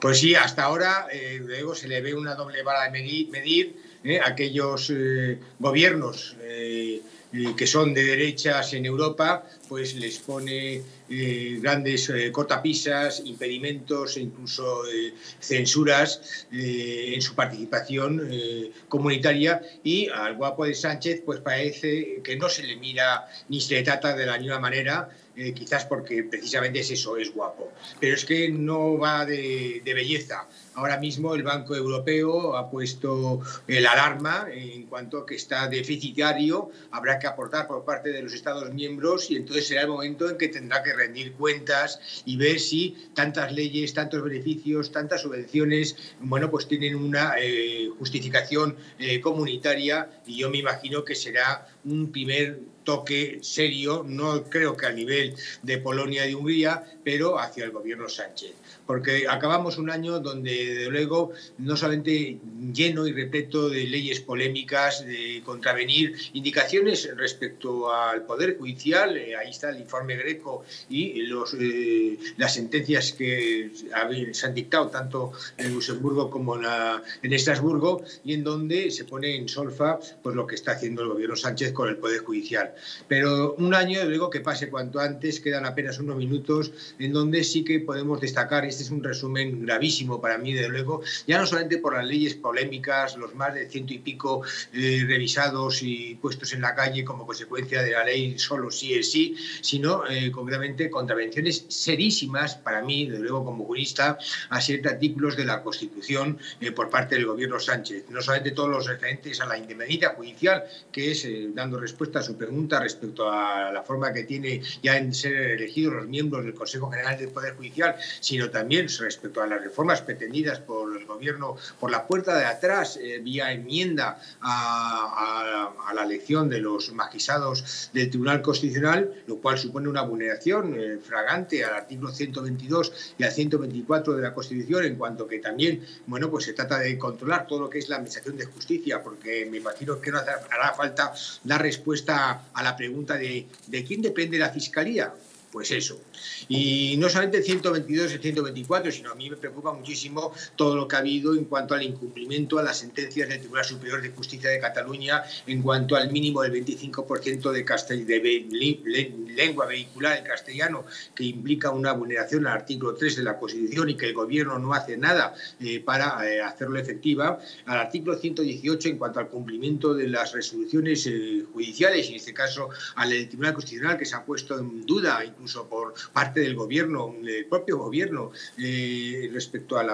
Pues sí, hasta ahora eh, luego se le ve una doble vara de medir, eh, aquellos eh, gobiernos que son de derechas en Europa, pues les pone eh, grandes eh, cortapisas, impedimentos e incluso eh, censuras en su participación comunitaria y al guapo de Sánchez pues parece que no se le mira ni se le trata de la misma manera quizás porque precisamente es eso, es guapo. Pero es que no va de belleza. Ahora mismo el Banco Europeo ha puesto el alarma en cuanto a que está deficitario, habrá que aportar por parte de los Estados miembros y entonces será el momento en que tendrá que rendir cuentas y ver si tantas leyes, tantos beneficios, tantas subvenciones, bueno, pues tienen una eh, justificación eh, comunitaria y yo me imagino que será un primer toque serio, no creo que a nivel de Polonia y Hungría, pero hacia el gobierno Sánchez porque acabamos un año donde, desde luego, no solamente lleno y repleto de leyes polémicas, de contravenir indicaciones respecto al Poder Judicial, eh, ahí está el informe Greco y los, eh, las sentencias que se han dictado tanto en Luxemburgo como en, en, Estrasburgo, y en donde se pone en solfa pues, lo que está haciendo el gobierno Sánchez con el Poder Judicial. Pero un año, desde luego, que pase cuanto antes, quedan apenas unos minutos, en donde sí que podemos destacar este es un resumen gravísimo para mí, desde luego, ya no solamente por las leyes polémicas, los más de ciento y pico eh, revisados y puestos en la calle como consecuencia de la ley solo sí es sí, sino eh, concretamente contravenciones serísimas para mí, desde luego como jurista, a siete artículos de la Constitución eh, por parte del gobierno Sánchez. No solamente todos los referentes a la independencia judicial, que es dando respuesta a su pregunta respecto a la forma que tiene ya en ser elegidos los miembros del Consejo General del Poder Judicial, sino también también respecto a las reformas pretendidas por el Gobierno por la puerta de atrás, eh, vía enmienda a, la elección de los magistrados del Tribunal Constitucional, lo cual supone una vulneración eh, fragante al artículo 122 y al 124 de la Constitución, en cuanto que también, bueno, pues se trata de controlar todo lo que es la Administración de Justicia, porque me imagino que no hará falta dar respuesta a la pregunta de ¿de quién depende la Fiscalía? Pues eso. Y no solamente el 122 y el 124, sino a mí me preocupa muchísimo todo lo que ha habido en cuanto al incumplimiento a las sentencias del Tribunal Superior de Justicia de Cataluña en cuanto al mínimo del 25% de, de lengua vehicular en castellano, que implica una vulneración al artículo 3 de la Constitución y que el Gobierno no hace nada eh, para eh, hacerlo efectiva. Al artículo 118 en cuanto al cumplimiento de las resoluciones eh, judiciales, y en este caso al Tribunal Constitucional, que se ha puesto en duda incluso por parte del gobierno, del propio gobierno, eh, respecto al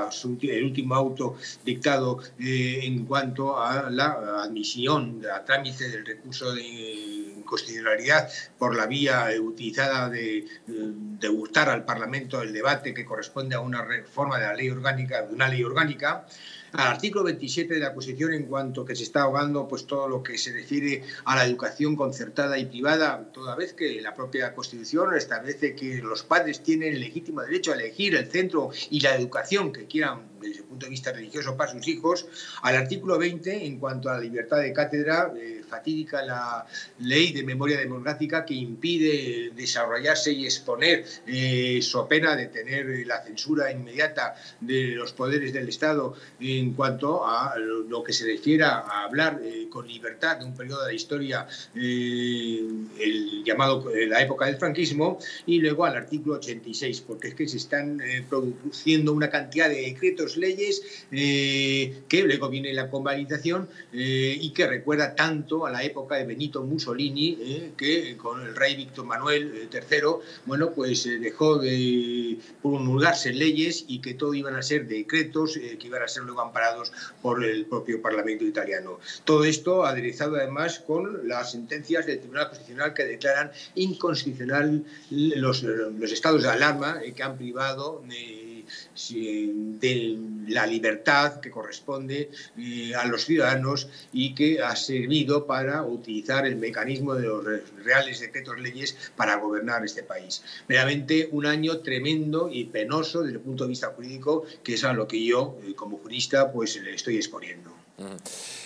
último auto dictado eh, en cuanto a la admisión, a trámite del recurso de constitucionalidad por la vía utilizada de, de gustar al Parlamento el debate que corresponde a una reforma de la ley orgánica, de una ley orgánica, al artículo 27 de la Constitución en cuanto que se está ahogando pues todo lo que se refiere a la educación concertada y privada, toda vez que la propia Constitución establece que los padres tienen el legítimo derecho a elegir el centro y la educación que quieran desde el punto de vista religioso para sus hijos, al artículo 20 en cuanto a la libertad de cátedra, eh, fatídica la ley de memoria democrática que impide desarrollarse y exponer eh, su pena de tener la censura inmediata de los poderes del Estado en cuanto a lo que se refiere a hablar eh, con libertad de un periodo de la historia, eh, el llamado la época del franquismo, y luego al artículo 86, porque es que se están produciendo una cantidad de decretos leyes eh, que luego viene la convalidación eh, y que recuerda tanto a la época de Benito Mussolini, eh, que con el rey Víctor Manuel III, bueno, pues dejó de promulgarse leyes y que todo iban a ser decretos que iban a ser luego amparados por el propio Parlamento italiano. Todo esto aderezado además con las sentencias del Tribunal Constitucional que declaran inconstitucional los, los estados de alarma que han privado de la libertad que corresponde eh, a los ciudadanos y que ha servido para utilizar el mecanismo de los reales decretos leyes para gobernar este país. Veramente un año tremendo y penoso desde el punto de vista jurídico, que es a lo que yo, eh, como jurista, pues le estoy exponiendo.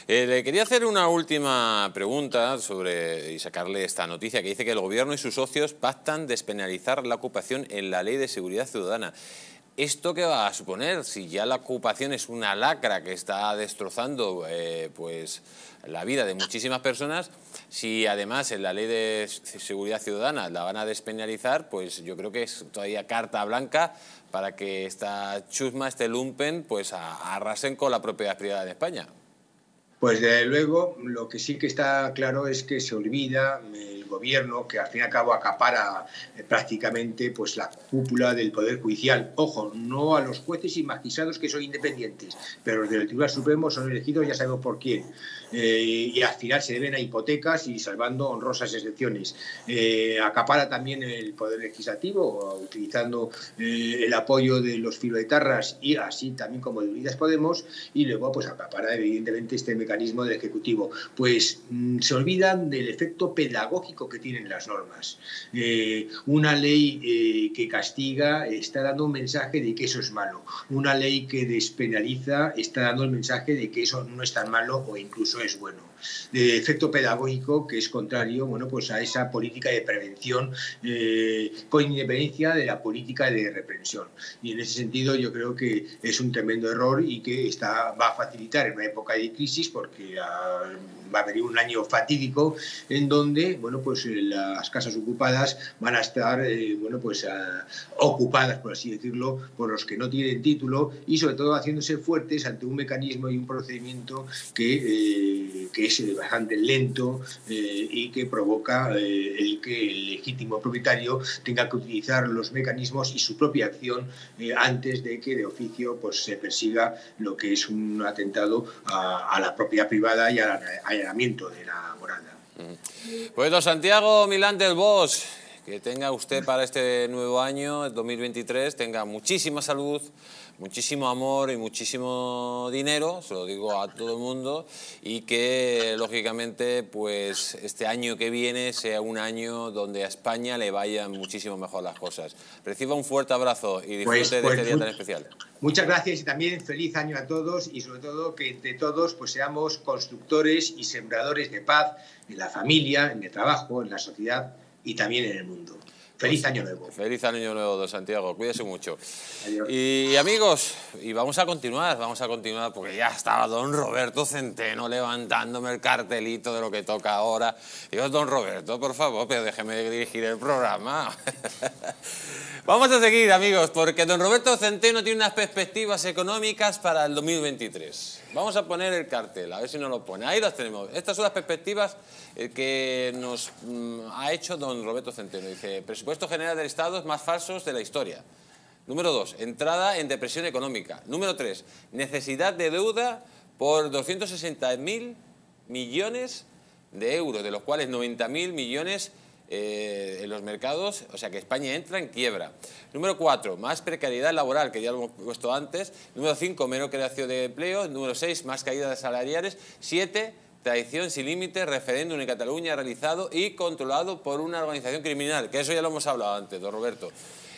Eh, le quería hacer una última pregunta sobre y sacarle esta noticia que dice que el gobierno y sus socios pactan despenalizar la ocupación en la ley de seguridad ciudadana. ¿Esto qué va a suponer? Si ya la ocupación es una lacra que está destrozando eh, pues, la vida de muchísimas personas, si además en la ley de seguridad ciudadana la van a despenalizar, pues yo creo que es todavía carta blanca para que esta chusma, este lumpen, pues arrasen con la propiedad privada de España. Pues desde luego, lo que sí que está claro es que se olvida gobierno que al fin y al cabo acapara eh, prácticamente pues, la cúpula del Poder Judicial. Ojo, no a los jueces y magistrados que son independientes, pero los del Tribunal Supremo son elegidos ya sabemos por quién. Eh, y al final se deben a hipotecas y salvando honrosas excepciones. Eh, acapara también el Poder Legislativo, utilizando el apoyo de los filoetarras y así también como de Unidas Podemos, y luego pues acapara evidentemente este mecanismo del Ejecutivo. Pues mm, se olvidan del efecto pedagógico que tienen las normas. Eh, una ley eh, que castiga está dando un mensaje de que eso es malo. Una ley que despenaliza está dando el mensaje de que eso no es tan malo o incluso es bueno. De efecto pedagógico que es contrario bueno, pues a esa política de prevención eh, con independencia de la política de reprensión. Y en ese sentido yo creo que es un tremendo error y que está, va a facilitar en una época de crisis porque ah, va a venir un año fatídico en donde bueno, pues, eh, las casas ocupadas van a estar eh, bueno, pues, ocupadas, por así decirlo, por los que no tienen título y sobre todo haciéndose fuertes ante un mecanismo y un procedimiento que, eh, que es bastante lento y que provoca el que el legítimo propietario tenga que utilizar los mecanismos y su propia acción antes de que de oficio pues, se persiga lo que es un atentado a, la propiedad privada y a la, de la morada. Pues don Santiago Milán del Bosch, que tenga usted para este nuevo año, 2023, tenga muchísima salud, muchísimo amor y muchísimo dinero, se lo digo a todo el mundo, y que lógicamente pues este año que viene sea un año donde a España le vayan muchísimo mejor las cosas. Reciba un fuerte abrazo y disfrute pues, de este pues, día tan especial. Muchas gracias y también feliz año a todos y sobre todo que entre todos pues seamos constructores y sembradores de paz en la familia, en el trabajo, en la sociedad y también en el mundo. Feliz año nuevo. Feliz año nuevo, don Santiago. Cuídese mucho. Y amigos, y vamos a continuar, vamos a continuar porque ya estaba don Roberto Centeno levantándome el cartelito de lo que toca ahora. Digo, don Roberto, por favor, pero déjeme dirigir el programa. vamos a seguir, amigos, porque don Roberto Centeno tiene unas perspectivas económicas para el 2023. Vamos a poner el cartel, a ver si nos lo pone. Ahí las tenemos. Estas son las perspectivas eh, que nos mm, ha hecho don Roberto Centeno. Dice, presupuesto general del Estado es más falsos de la historia. Número dos, entrada en depresión económica. Número tres, necesidad de deuda por 260.000 millones de euros, de los cuales 90.000 millones eh, en los mercados, o sea que España entra en quiebra. Número cuatro, más precariedad laboral, que ya lo hemos puesto antes. Número cinco, menos creación de empleo. Número seis, más caídas salariales. Siete, traición sin límites, referéndum en Cataluña realizado y controlado por una organización criminal, que eso ya lo hemos hablado antes, don Roberto.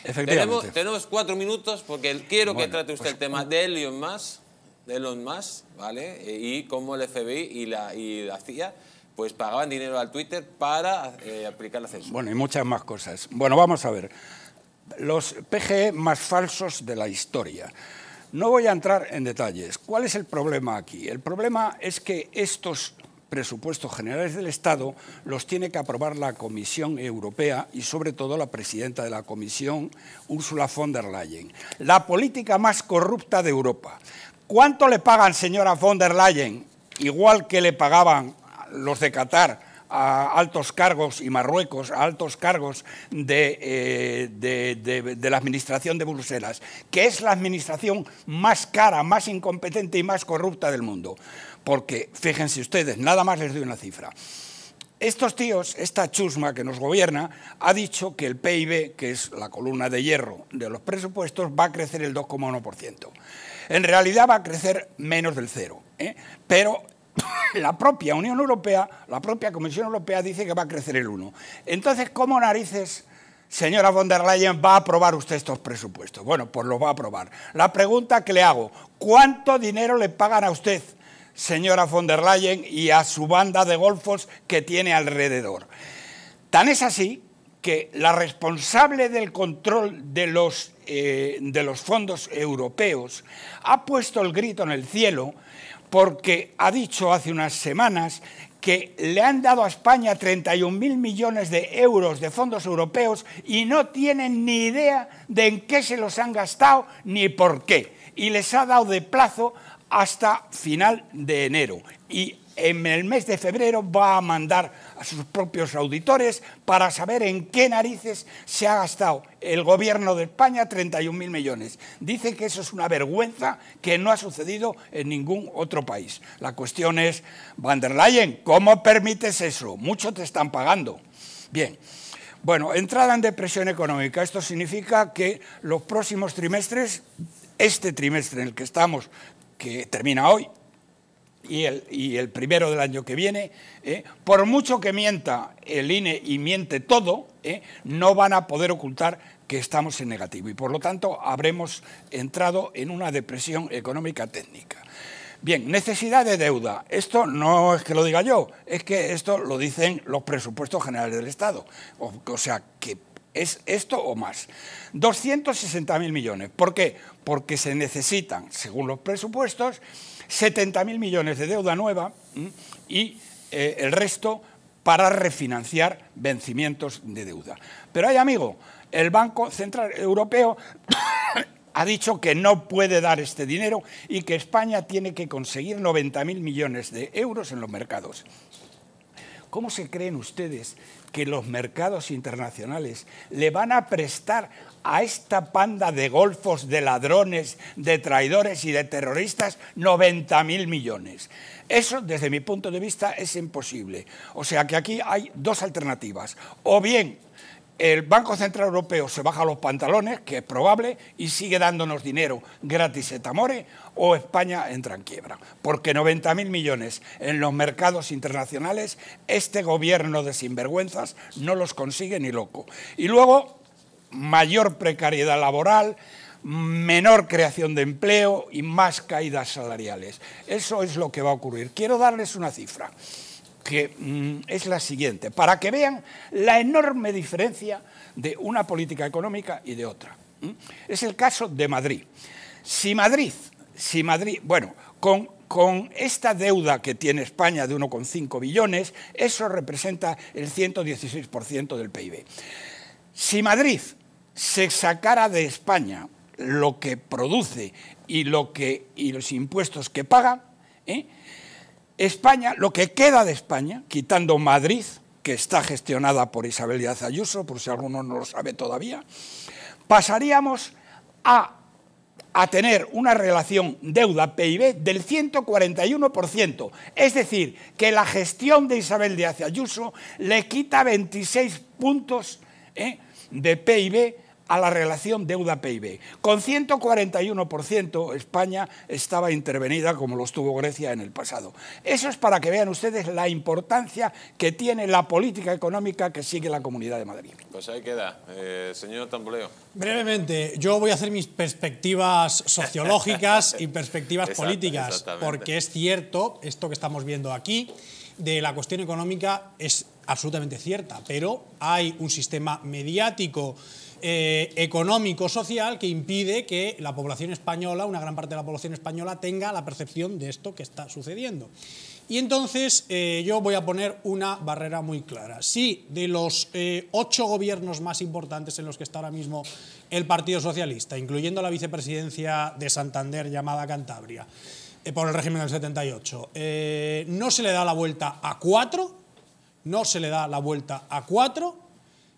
Tenemos, tenemos cuatro minutos porque quiero que trate usted el pues, tema de Elon Musk, de Elon Musk, ¿vale? Y cómo el FBI y la, y la CIA pues pagaban dinero al Twitter para eh, aplicar la censura. Bueno, y muchas más cosas. Bueno, vamos a ver. Los PGE más falsos de la historia. No voy a entrar en detalles. ¿Cuál es el problema aquí? El problema es que estos presupuestos generales del Estado los tiene que aprobar la Comisión Europea y sobre todo la presidenta de la Comisión, Ursula von der Leyen. La política más corrupta de Europa. ¿Cuánto le pagan, señora von der Leyen? Igual que le pagaban los de Qatar a altos cargos y Marruecos a altos cargos eh, de, la administración de Bruselas, que es la administración más cara, más incompetente y más corrupta del mundo. Porque, fíjense ustedes, nada más les doy una cifra. estos tíos, esta chusma que nos gobierna, ha dicho que el PIB, que es la columna de hierro de los presupuestos, va a crecer el 2,1%. En realidad va a crecer menos del cero, ¿eh? pero la propia Unión Europea, la propia Comisión Europea dice que va a crecer el 1. Entonces, ¿cómo narices, señora von der Leyen, va a aprobar usted estos presupuestos? Bueno, pues los va a aprobar. La pregunta que le hago, ¿cuánto dinero le pagan a usted? señora von der Leyen, y a su banda de golfos que tiene alrededor. Tan es así que la responsable del control de los, eh, de los fondos europeos ha puesto el grito en el cielo porque ha dicho hace unas semanas que le han dado a España 31.000 millones de euros de fondos europeos y no tienen ni idea de en qué se los han gastado ni por qué. Y les ha dado de plazo hasta final de enero. En el mes de febrero va a mandar a sus propios auditores para saber en qué narices se ha gastado el gobierno de España 31.000 millones. Dice que eso es una vergüenza que no ha sucedido en ningún otro país. La cuestión es, Van der Leyen, ¿cómo permites eso? Mucho te están pagando. Bien. Bueno, entrada en depresión económica. Esto significa que los próximos trimestres, este trimestre en el que estamos, que termina hoy, y el, y el, primero del año que viene, ¿eh? por mucho que mienta el INE y miente todo, ¿eh? no van a poder ocultar que estamos en negativo y por lo tanto habremos entrado en una depresión económica técnica. Bien, necesidad de deuda. Esto no es que lo diga yo, es que esto lo dicen los presupuestos generales del Estado. O, o sea, que es esto o más. 260.000 millones. ¿Por qué? Porque se necesitan, según los presupuestos, 70.000 millones de deuda nueva y eh, el resto para refinanciar vencimientos de deuda. Pero hay, amigo, el Banco Central Europeo ha dicho que no puede dar este dinero y que España tiene que conseguir 90.000 millones de euros en los mercados. ¿Cómo se creen ustedes que los mercados internacionales le van a prestar a esta panda de golfos, de ladrones, de traidores y de terroristas 90.000 millones? Eso, desde mi punto de vista, es imposible. O sea que aquí hay dos alternativas. O bien el Banco Central Europeo se baja los pantalones, que es probable, y sigue dándonos dinero gratis et amore, o España entra en quiebra. Porque 90.000 millones en los mercados internacionales, este gobierno de sinvergüenzas no los consigue ni loco. Y luego, mayor precariedad laboral, menor creación de empleo y más caídas salariales. Eso es lo que va a ocurrir. Quiero darles una cifra que mm, es la siguiente, para que vean la enorme diferencia de una política económica y de otra. Es el caso de Madrid. Si Madrid, si Madrid, bueno, con, con esta deuda que tiene España de 1,5 billones, eso representa el 116% del PIB. Si Madrid se sacara de España lo que produce y, lo que, y los impuestos que paga, ¿eh? España, lo que queda de España, quitando Madrid, que está gestionada por Isabel Díaz Ayuso, por si alguno no lo sabe todavía, pasaríamos a, a tener una relación deuda-PIB del 141%. Es decir, que la gestión de Isabel Díaz Ayuso le quita 26 puntos ¿eh? de PIB a la relación deuda-PIB. Con 141% España estaba intervenida como lo estuvo Grecia en el pasado. Eso es para que vean ustedes la importancia que tiene la política económica que sigue la Comunidad de Madrid. Pues ahí queda. Eh, señor Tamboleo. Brevemente, yo voy a hacer mis perspectivas sociológicas y perspectivas políticas, porque es cierto, esto que estamos viendo aquí, de la cuestión económica es absolutamente cierta, pero hay un sistema mediático eh, económico-social que impide que la población española, una gran parte de la población española, tenga la percepción de esto que está sucediendo. Y entonces eh, yo voy a poner una barrera muy clara. Si de los eh, ocho gobiernos más importantes en los que está ahora mismo el Partido Socialista, incluyendo la vicepresidencia de Santander llamada Cantabria, por el régimen del 78, no se le da la vuelta a cuatro, no se le da la vuelta a cuatro,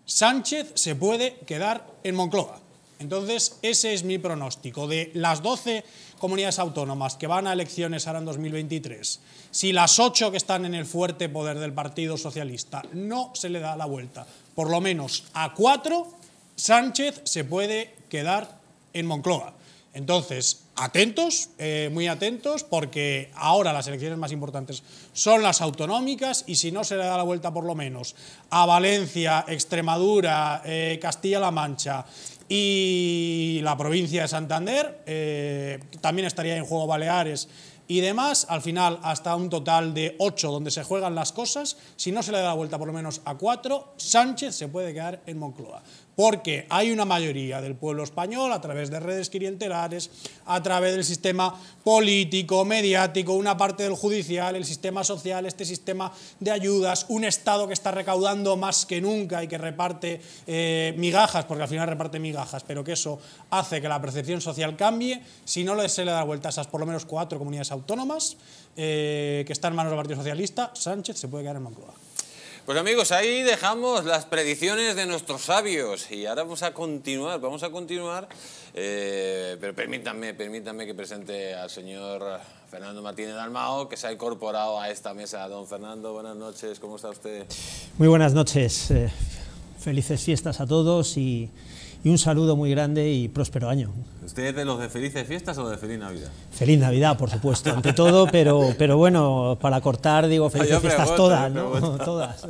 Sánchez se puede quedar en Moncloa. Entonces, ese es mi pronóstico. De las 12 comunidades autónomas que van a elecciones ahora en 2023, si las ocho que están en el fuerte poder del Partido Socialista no se le da la vuelta, por lo menos a cuatro, Sánchez se puede quedar en Moncloa. Entonces, atentos, eh, muy atentos, porque ahora las elecciones más importantes son las autonómicas y si no se le da la vuelta por lo menos a Valencia, Extremadura, eh, Castilla-La Mancha y la provincia de Santander, eh, también estaría en juego Baleares y demás, al final hasta un total de ocho donde se juegan las cosas, si no se le da la vuelta por lo menos a cuatro, Sánchez se puede quedar en Moncloa porque hay una mayoría del pueblo español a través de redes clientelares, a través del sistema político, mediático, una parte del judicial, el sistema social, este sistema de ayudas, un Estado que está recaudando más que nunca y que reparte eh, migajas, porque al final reparte migajas, pero que eso hace que la percepción social cambie. Si no se le da vuelta a esas por lo menos cuatro comunidades autónomas eh, que están en manos del Partido Socialista, Sánchez se puede quedar en Moncloa. Pues amigos, ahí dejamos las predicciones de nuestros sabios y ahora vamos a continuar, vamos a continuar, eh, pero permítanme, permítanme que presente al señor Fernando Martínez Dalmao, que se ha incorporado a esta mesa. Don Fernando, buenas noches, ¿cómo está usted? Muy buenas noches, eh, felices fiestas a todos y y un saludo muy grande y próspero año. ¿Usted es de los de felices fiestas o de feliz Navidad? Feliz Navidad, por supuesto, ante todo, pero, pero bueno, para cortar digo felices fiestas todas, ¿no? todas.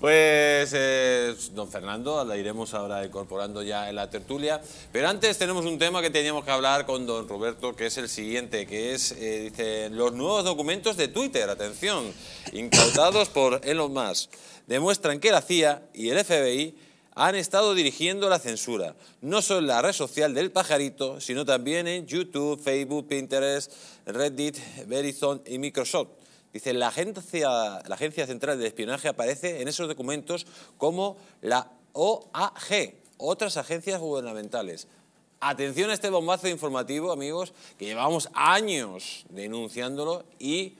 Pues, eh, don Fernando, la iremos ahora incorporando ya en la tertulia. Pero antes tenemos un tema que teníamos que hablar con don Roberto, que es el siguiente, que es, eh, dice, los nuevos documentos de Twitter, atención, incautados por Elon Musk, demuestran que la CIA y el FBI han estado dirigiendo la censura, no solo en la red social del pajarito, sino también en YouTube, Facebook, Pinterest, Reddit, Verizon y Microsoft. Dice, la la agencia Central de Espionaje aparece en esos documentos como la OAG, otras agencias gubernamentales. Atención a este bombazo informativo, amigos, que llevamos años denunciándolo y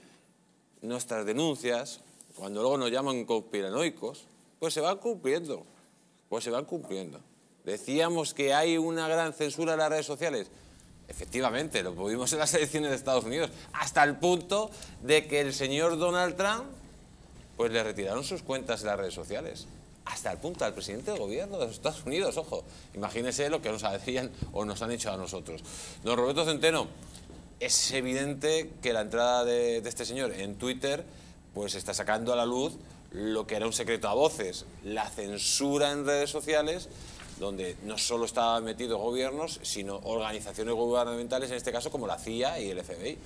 nuestras denuncias, cuando luego nos llaman conspiranoicos, pues se van cumpliendo pues se van cumpliendo. Decíamos que hay una gran censura en las redes sociales. Efectivamente, lo pudimos en las elecciones de Estados Unidos, hasta el punto de que el señor Donald Trump pues le retiraron sus cuentas en las redes sociales. Hasta el punto al presidente del gobierno de Estados Unidos, ojo. Imagínese lo que nos hacían o nos han hecho a nosotros. Don Roberto Centeno, es evidente que la entrada de, de este señor en Twitter pues está sacando a la luz lo que era un secreto a voces, la censura en redes sociales, donde no solo estaban metidos gobiernos, sino organizaciones gubernamentales, en este caso como la CIA y el FBI.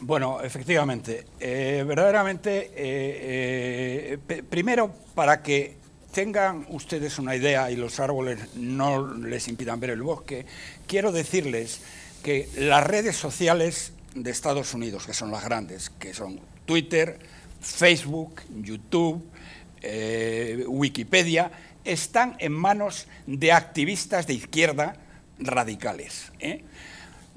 Bueno, efectivamente, eh, verdaderamente, eh, eh, primero para que tengan ustedes una idea y los árboles no les impidan ver el bosque, quiero decirles que las redes sociales de Estados Unidos, que son las grandes, que son Twitter, Facebook, YouTube, eh, Wikipedia, están en manos de activistas de izquierda radicales. ¿eh?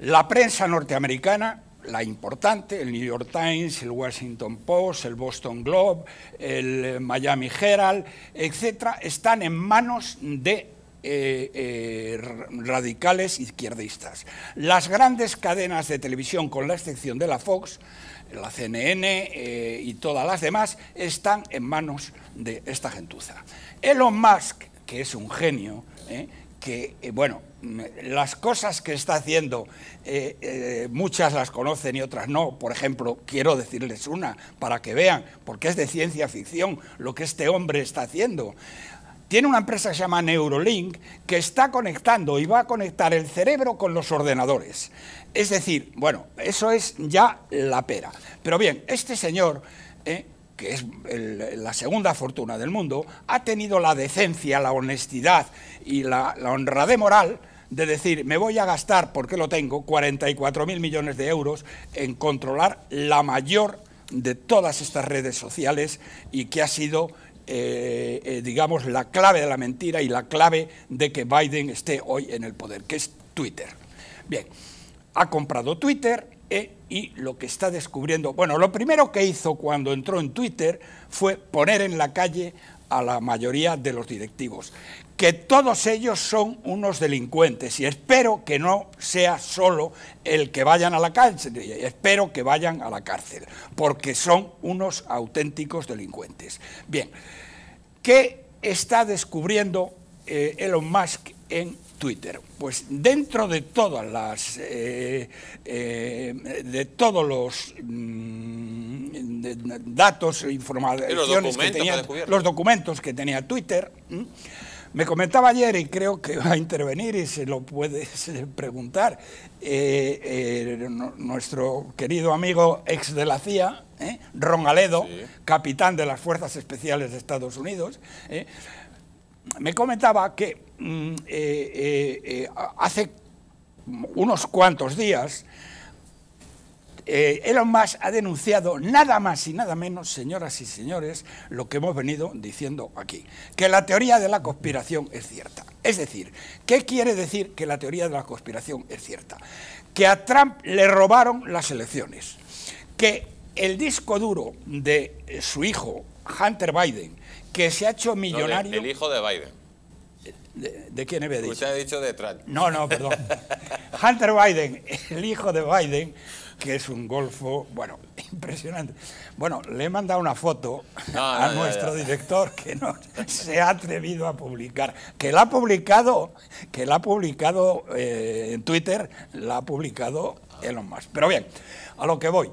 La prensa norteamericana, la importante, el New York Times, el Washington Post, el Boston Globe, el Miami Herald, etcétera, están en manos de eh, radicales izquierdistas. Las grandes cadenas de televisión, con la excepción de la Fox, la CNN eh, y todas las demás están en manos de esta gentuza. Elon Musk, que es un genio, eh, que, eh, bueno, las cosas que está haciendo, muchas las conocen y otras no. Por ejemplo, quiero decirles una para que vean, porque es de ciencia ficción lo que este hombre está haciendo tiene una empresa que se llama Neurolink que está conectando y va a conectar el cerebro con los ordenadores. Es decir, bueno, eso es ya la pera. Pero bien, este señor, eh, que es la segunda fortuna del mundo, ha tenido la decencia, la honestidad y la, la de moral de decir, me voy a gastar, porque lo tengo, 44.000 millones de euros en controlar la mayor de todas estas redes sociales y que ha sido, eh, eh, digamos, la clave de la mentira y la clave de que Biden esté hoy en el poder, que es Twitter. Bien, ha comprado Twitter eh, y lo que está descubriendo, bueno, lo primero que hizo cuando entró en Twitter fue poner en la calle a la mayoría de los directivos. Que todos ellos son unos delincuentes y espero que no sea solo el que vayan a la cárcel, espero que vayan a la cárcel, porque son unos auténticos delincuentes. Bien, ¿qué está descubriendo eh, Elon Musk en Twitter? Pues dentro de todas las, eh, eh, de todos los mm, datos e informaciones que tenía, los documentos que tenía Twitter, me comentaba ayer, y creo que va a intervenir y se lo puedes preguntar, eh, eh, nuestro querido amigo ex de la CIA, eh, Ron Aledo, capitán de las Fuerzas Especiales de Estados Unidos, me comentaba que mm, hace unos cuantos días eh, Elon Musk ha denunciado nada más y nada menos, señoras y señores, lo que hemos venido diciendo aquí, que la teoría de la conspiración es cierta. Es decir, ¿qué quiere decir que la teoría de la conspiración es cierta? Que a Trump le robaron las elecciones, que el disco duro de su hijo, Hunter Biden, que se ha hecho millonario... el hijo de Biden. ¿De, quién había dicho? Usted ha dicho de Trump. No, no, perdón. Hunter Biden, el hijo de Biden, que es un golfo, bueno, impresionante. Bueno, le he mandado una foto a nuestro director que no se ha atrevido a publicar, que la ha publicado, que la ha publicado eh, en Twitter, la ha publicado Elon Musk. Pero bien, a lo que voy,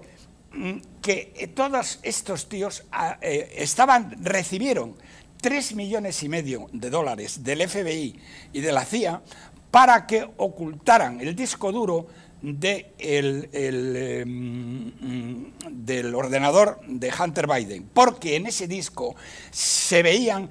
mm, que todos estos tíos ah, eh, estaban, recibieron 3 millones y medio de dólares del FBI y de la CIA para que ocultaran el disco duro Em, del ordenador de Hunter Biden, porque en ese disco se veían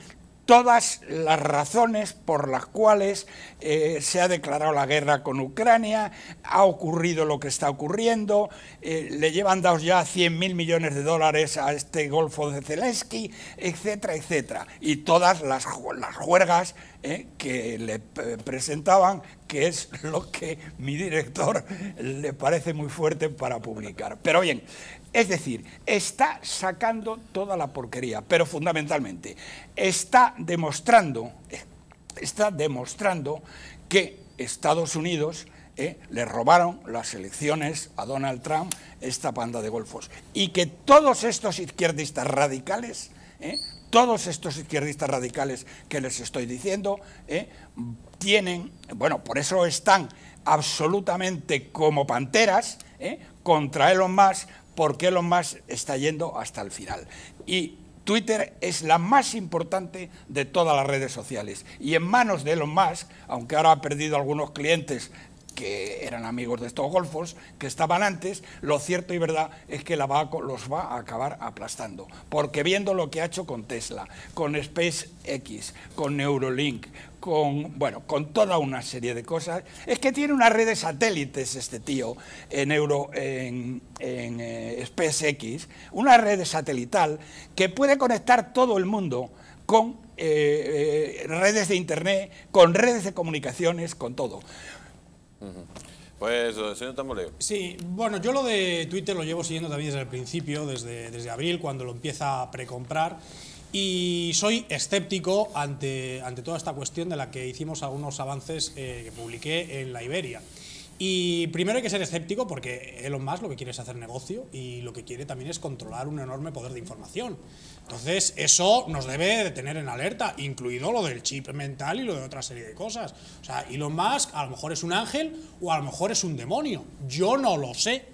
todas las razones por las cuales eh, se ha declarado la guerra con Ucrania, ha ocurrido lo que está ocurriendo, eh, le llevan dados ya 100.000 millones de dólares a este Golfo de Zelensky, etcétera, etcétera. Y todas las, las juergas eh, que le presentaban, que es lo que mi director le parece muy fuerte para publicar. Pero bien, es decir, está sacando toda la porquería, pero fundamentalmente está demostrando, está demostrando que Estados Unidos eh, le robaron las elecciones a Donald Trump, esta panda de golfos, y que todos estos izquierdistas radicales, eh, todos estos izquierdistas radicales que les estoy diciendo, eh, tienen, bueno, por eso están absolutamente como panteras contra Elon Musk, porque Elon Musk está yendo hasta el final. Y Twitter es la más importante de todas las redes sociales. Y en manos de Elon Musk, aunque ahora ha perdido algunos clientes que eran amigos de estos golfos, que estaban antes, lo cierto y verdad es que la va los va a acabar aplastando. Porque viendo lo que ha hecho con Tesla, con SpaceX, con Neurolink, con, bueno, con toda una serie de cosas, es que tiene una red de satélites este tío en, Euro, en, eh, SpaceX, una red satelital que puede conectar todo el mundo con eh, eh, redes de Internet, con redes de comunicaciones, con todo. Pues, señor Tamboleo. Sí, bueno, yo lo de Twitter lo llevo siguiendo también desde el principio, desde, desde abril, cuando lo empieza a precomprar. Y soy escéptico ante, ante toda esta cuestión de la que hicimos algunos avances eh, que publiqué en la Iberia. Y primero hay que ser escéptico porque Elon Musk lo que quiere es hacer negocio y lo que quiere también es controlar un enorme poder de información. Entonces, eso nos debe de tener en alerta, incluido lo del chip mental y lo de otra serie de cosas. O sea, Elon Musk a lo mejor es un ángel o a lo mejor es un demonio. Yo no lo sé.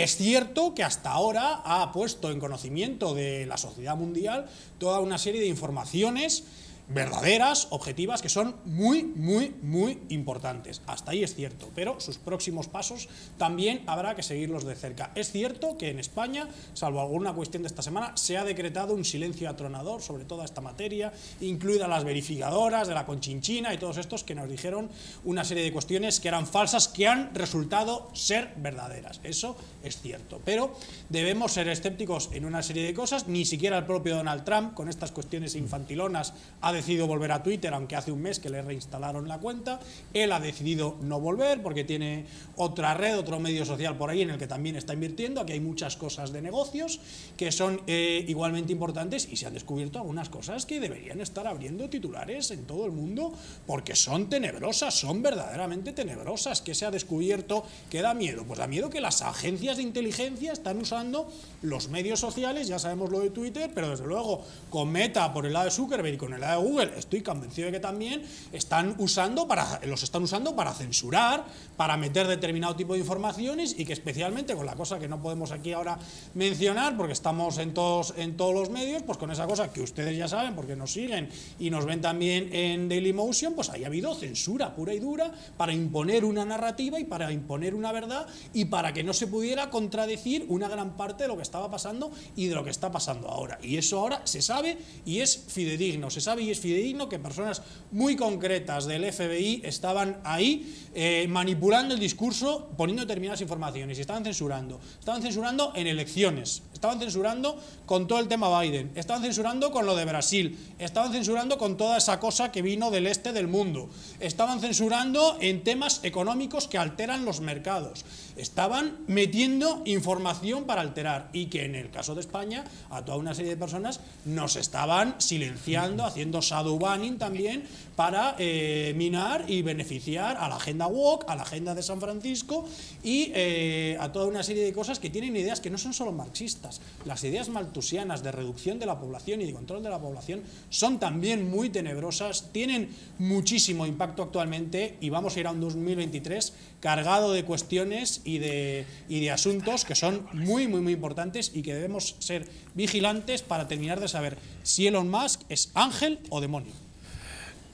Es cierto que hasta ahora ha puesto en conocimiento de la sociedad mundial toda una serie de informaciones verdaderas, objetivas, que son muy, muy, muy importantes. Hasta ahí es cierto, pero sus próximos pasos también habrá que seguirlos de cerca. Es cierto que en España, salvo alguna cuestión de esta semana, se ha decretado un silencio atronador sobre toda esta materia, incluidas las verificadoras de la Conchinchina y todos estos que nos dijeron una serie de cuestiones que eran falsas, que han resultado ser verdaderas. Eso es cierto, pero debemos ser escépticos en una serie de cosas, ni siquiera el propio Donald Trump, con estas cuestiones infantilonas, ha decidido volver a Twitter, aunque hace un mes que le reinstalaron la cuenta. Él ha decidido no volver porque tiene otra red, otro medio social por ahí en el que también está invirtiendo. Aquí hay muchas cosas de negocios que son eh, igualmente importantes y se han descubierto algunas cosas que deberían estar abriendo titulares en todo el mundo porque son tenebrosas, son verdaderamente tenebrosas. ¿Qué se ha descubierto? ¿Qué da miedo? Pues da miedo que las agencias de inteligencia están usando los medios sociales, ya sabemos lo de Twitter, pero desde luego con Meta por el lado de Zuckerberg y con el lado de Google, estoy convencido de que también están usando para, los están usando para censurar, para meter determinado tipo de informaciones y que especialmente con la cosa que no podemos aquí ahora mencionar, porque estamos en todos, en todos los medios, pues con esa cosa que ustedes ya saben, porque nos siguen y nos ven también en Dailymotion, pues ahí ha habido censura pura y dura para imponer una narrativa y para imponer una verdad y para que no se pudiera contradecir una gran parte de lo que estaba pasando y de lo que está pasando ahora. Y eso ahora se sabe y es fidedigno, se sabe y es fidedigno que personas muy concretas del FBI estaban ahí eh, manipulando el discurso, poniendo determinadas informaciones y estaban censurando. Estaban censurando en elecciones, estaban censurando con todo el tema Biden, estaban censurando con lo de Brasil, estaban censurando con toda esa cosa que vino del este del mundo, estaban censurando en temas económicos que alteran los mercados, estaban metiendo información para alterar y que en el caso de España a toda una serie de personas nos estaban silenciando, haciendo shadow banning también para eh, minar y beneficiar a la agenda WOC, a la agenda de San Francisco y eh, a toda una serie de cosas que tienen ideas que no son solo marxistas. Las ideas maltusianas de reducción de la población y de control de la población son también muy tenebrosas, tienen muchísimo impacto actualmente y vamos a ir a un 2023 cargado de cuestiones y de, y de asuntos que son muy, muy, muy importantes y que debemos ser vigilantes para terminar de saber si Elon Musk es ángel o demonio.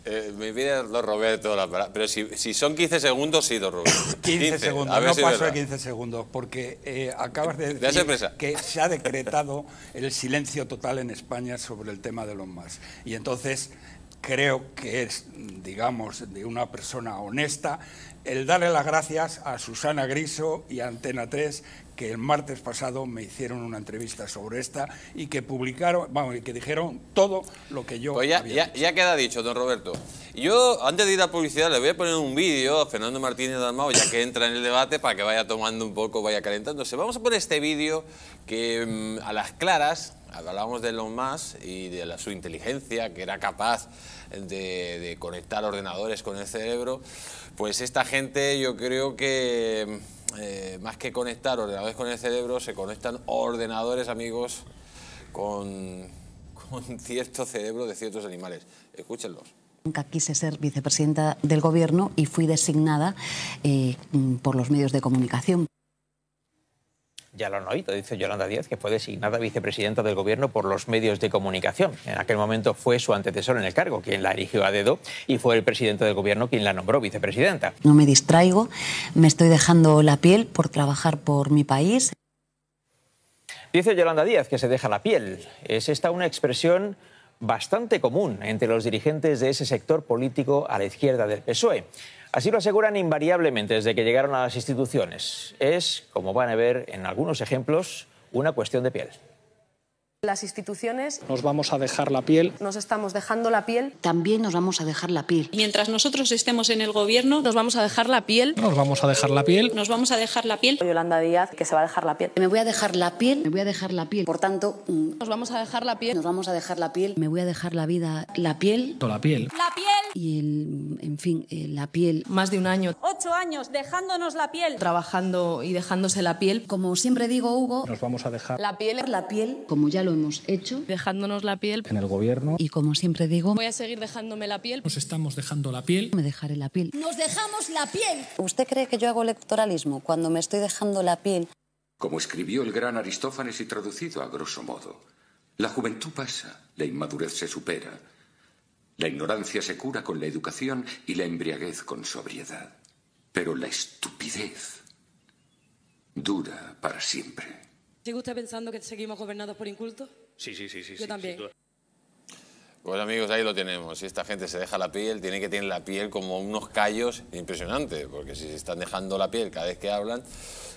Eh, me viene don Roberto la palabra, pero si, si, son 15 segundos, sí, don Roberto. 15, segundos, no paso de 15 segundos, porque eh, acabas de decir que se ha decretado el silencio total en España sobre el tema de los más. Y entonces creo que es, digamos, de una persona honesta el darle las gracias a Susana Griso y a Antena 3 que el martes pasado me hicieron una entrevista sobre esta y que publicaron, vamos, y que dijeron todo lo que yo pues ya, había ya, queda dicho, don Roberto. Yo, antes de ir a publicidad, le voy a poner un vídeo a Fernando Martínez Dalmao, ya que entra en el debate, para que vaya tomando un poco, vaya calentándose. Vamos a poner este vídeo que mm, a las claras, hablábamos de Elon Musk y de la, su inteligencia, que era capaz de, de conectar ordenadores con el cerebro, pues esta gente yo creo que eh, más que conectar ordenadores con el cerebro, se conectan ordenadores, amigos, con, con cierto cerebro de ciertos animales. Escúchenlos. Nunca quise ser vicepresidenta del Gobierno y fui designada eh, por los medios de comunicación. Ya lo han oído, dice Yolanda Díaz, que fue designada vicepresidenta del Gobierno por los medios de comunicación. En aquel momento fue su antecesor en el cargo quien la eligió a dedo y fue el presidente del Gobierno quien la nombró vicepresidenta. No me distraigo, me estoy dejando la piel por trabajar por mi país. Dice Yolanda Díaz que se deja la piel. Es esta una expresión bastante común entre los dirigentes de ese sector político a la izquierda del PSOE. Así lo aseguran invariablemente desde que llegaron a las instituciones. Es, como van a ver en algunos ejemplos, una cuestión de piel. Las instituciones. Nos vamos a dejar la piel. Nos estamos dejando la piel. También nos vamos a dejar la piel. Mientras nosotros estemos en el gobierno, nos vamos a dejar la piel. Nos vamos a dejar la piel. Nos vamos a dejar la piel. Yolanda Díaz, que se va a dejar la piel. Me voy a dejar la piel. Me voy a dejar la piel. Por tanto, mm, nos vamos a dejar la piel. Nos vamos a dejar la piel. Me voy a dejar la vida, la piel. La piel. La piel. Y el, en fin, eh, la piel. Más de un año. Ocho años dejándonos la piel. Trabajando y dejándose la piel. Como siempre digo, Hugo. Nos vamos a dejar la piel. La piel, como ya lo hemos hecho dejándonos la piel. En el gobierno. Y como siempre digo, voy a seguir dejándome la piel. Nos estamos dejando la piel. Me dejaré la piel. Nos dejamos la piel. ¿Usted cree que yo hago electoralismo cuando me estoy dejando la piel? Como escribió el gran Aristófanes y traducido a grosso modo, la juventud pasa, la inmadurez se supera, la ignorancia se cura con la educación y la embriaguez con sobriedad. Pero la estupidez dura para siempre. ¿Sigue usted pensando que seguimos gobernados por incultos? Sí, sí, sí. sí Yo también. Pues amigos, ahí lo tenemos. Si esta gente se deja la piel, tiene que tener la piel como unos callos impresionantes, porque si se están dejando la piel cada vez que hablan,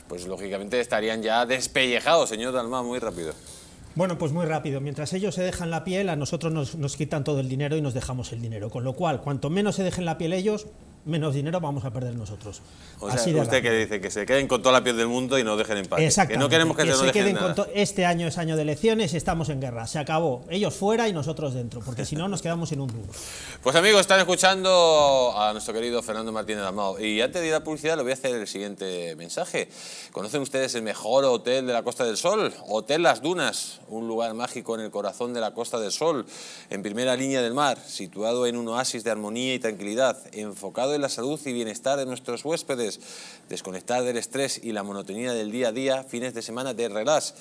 pues lógicamente estarían ya despellejados, señor Dalma, muy rápido. Bueno, pues muy rápido. Mientras ellos se dejan la piel, a nosotros nos, nos quitan todo el dinero y nos dejamos el dinero. Con lo cual, cuanto menos se dejen la piel ellos, menos dinero vamos a perder nosotros. O sea, Así de usted que dice que se queden con toda la piel del mundo y nos dejen en paz. Que no queremos que, se queden nada. con to- Este año es año de elecciones y estamos en guerra. Se acabó. Ellos fuera y nosotros dentro, porque si no nos quedamos sin un duro. Pues amigos, están escuchando a nuestro querido Fernando Martínez Dalmao. Y antes de ir a publicidad, le voy a hacer el siguiente mensaje. ¿Conocen ustedes el mejor hotel de la Costa del Sol? Hotel Las Dunas, un lugar mágico en el corazón de la Costa del Sol, en primera línea del mar, situado en un oasis de armonía y tranquilidad, enfocado en la salud y bienestar de nuestros huéspedes, desconectar del estrés y la monotonía del día a día, fines de semana de relax.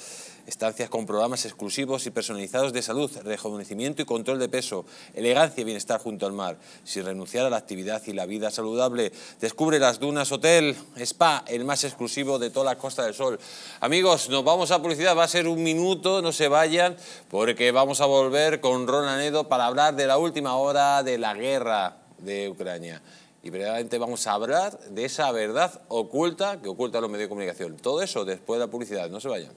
Estancias con programas exclusivos y personalizados de salud, rejuvenecimiento y control de peso, elegancia y bienestar junto al mar, sin renunciar a la actividad y la vida saludable. Descubre las Dunas Hotel Spa, el más exclusivo de toda la Costa del Sol. Amigos, nos vamos a publicidad, va a ser un minuto, no se vayan, porque vamos a volver con Ron para hablar de la última hora de la guerra de Ucrania. Y verdaderamente vamos a hablar de esa verdad oculta que oculta los medios de comunicación. Todo eso después de la publicidad, no se vayan.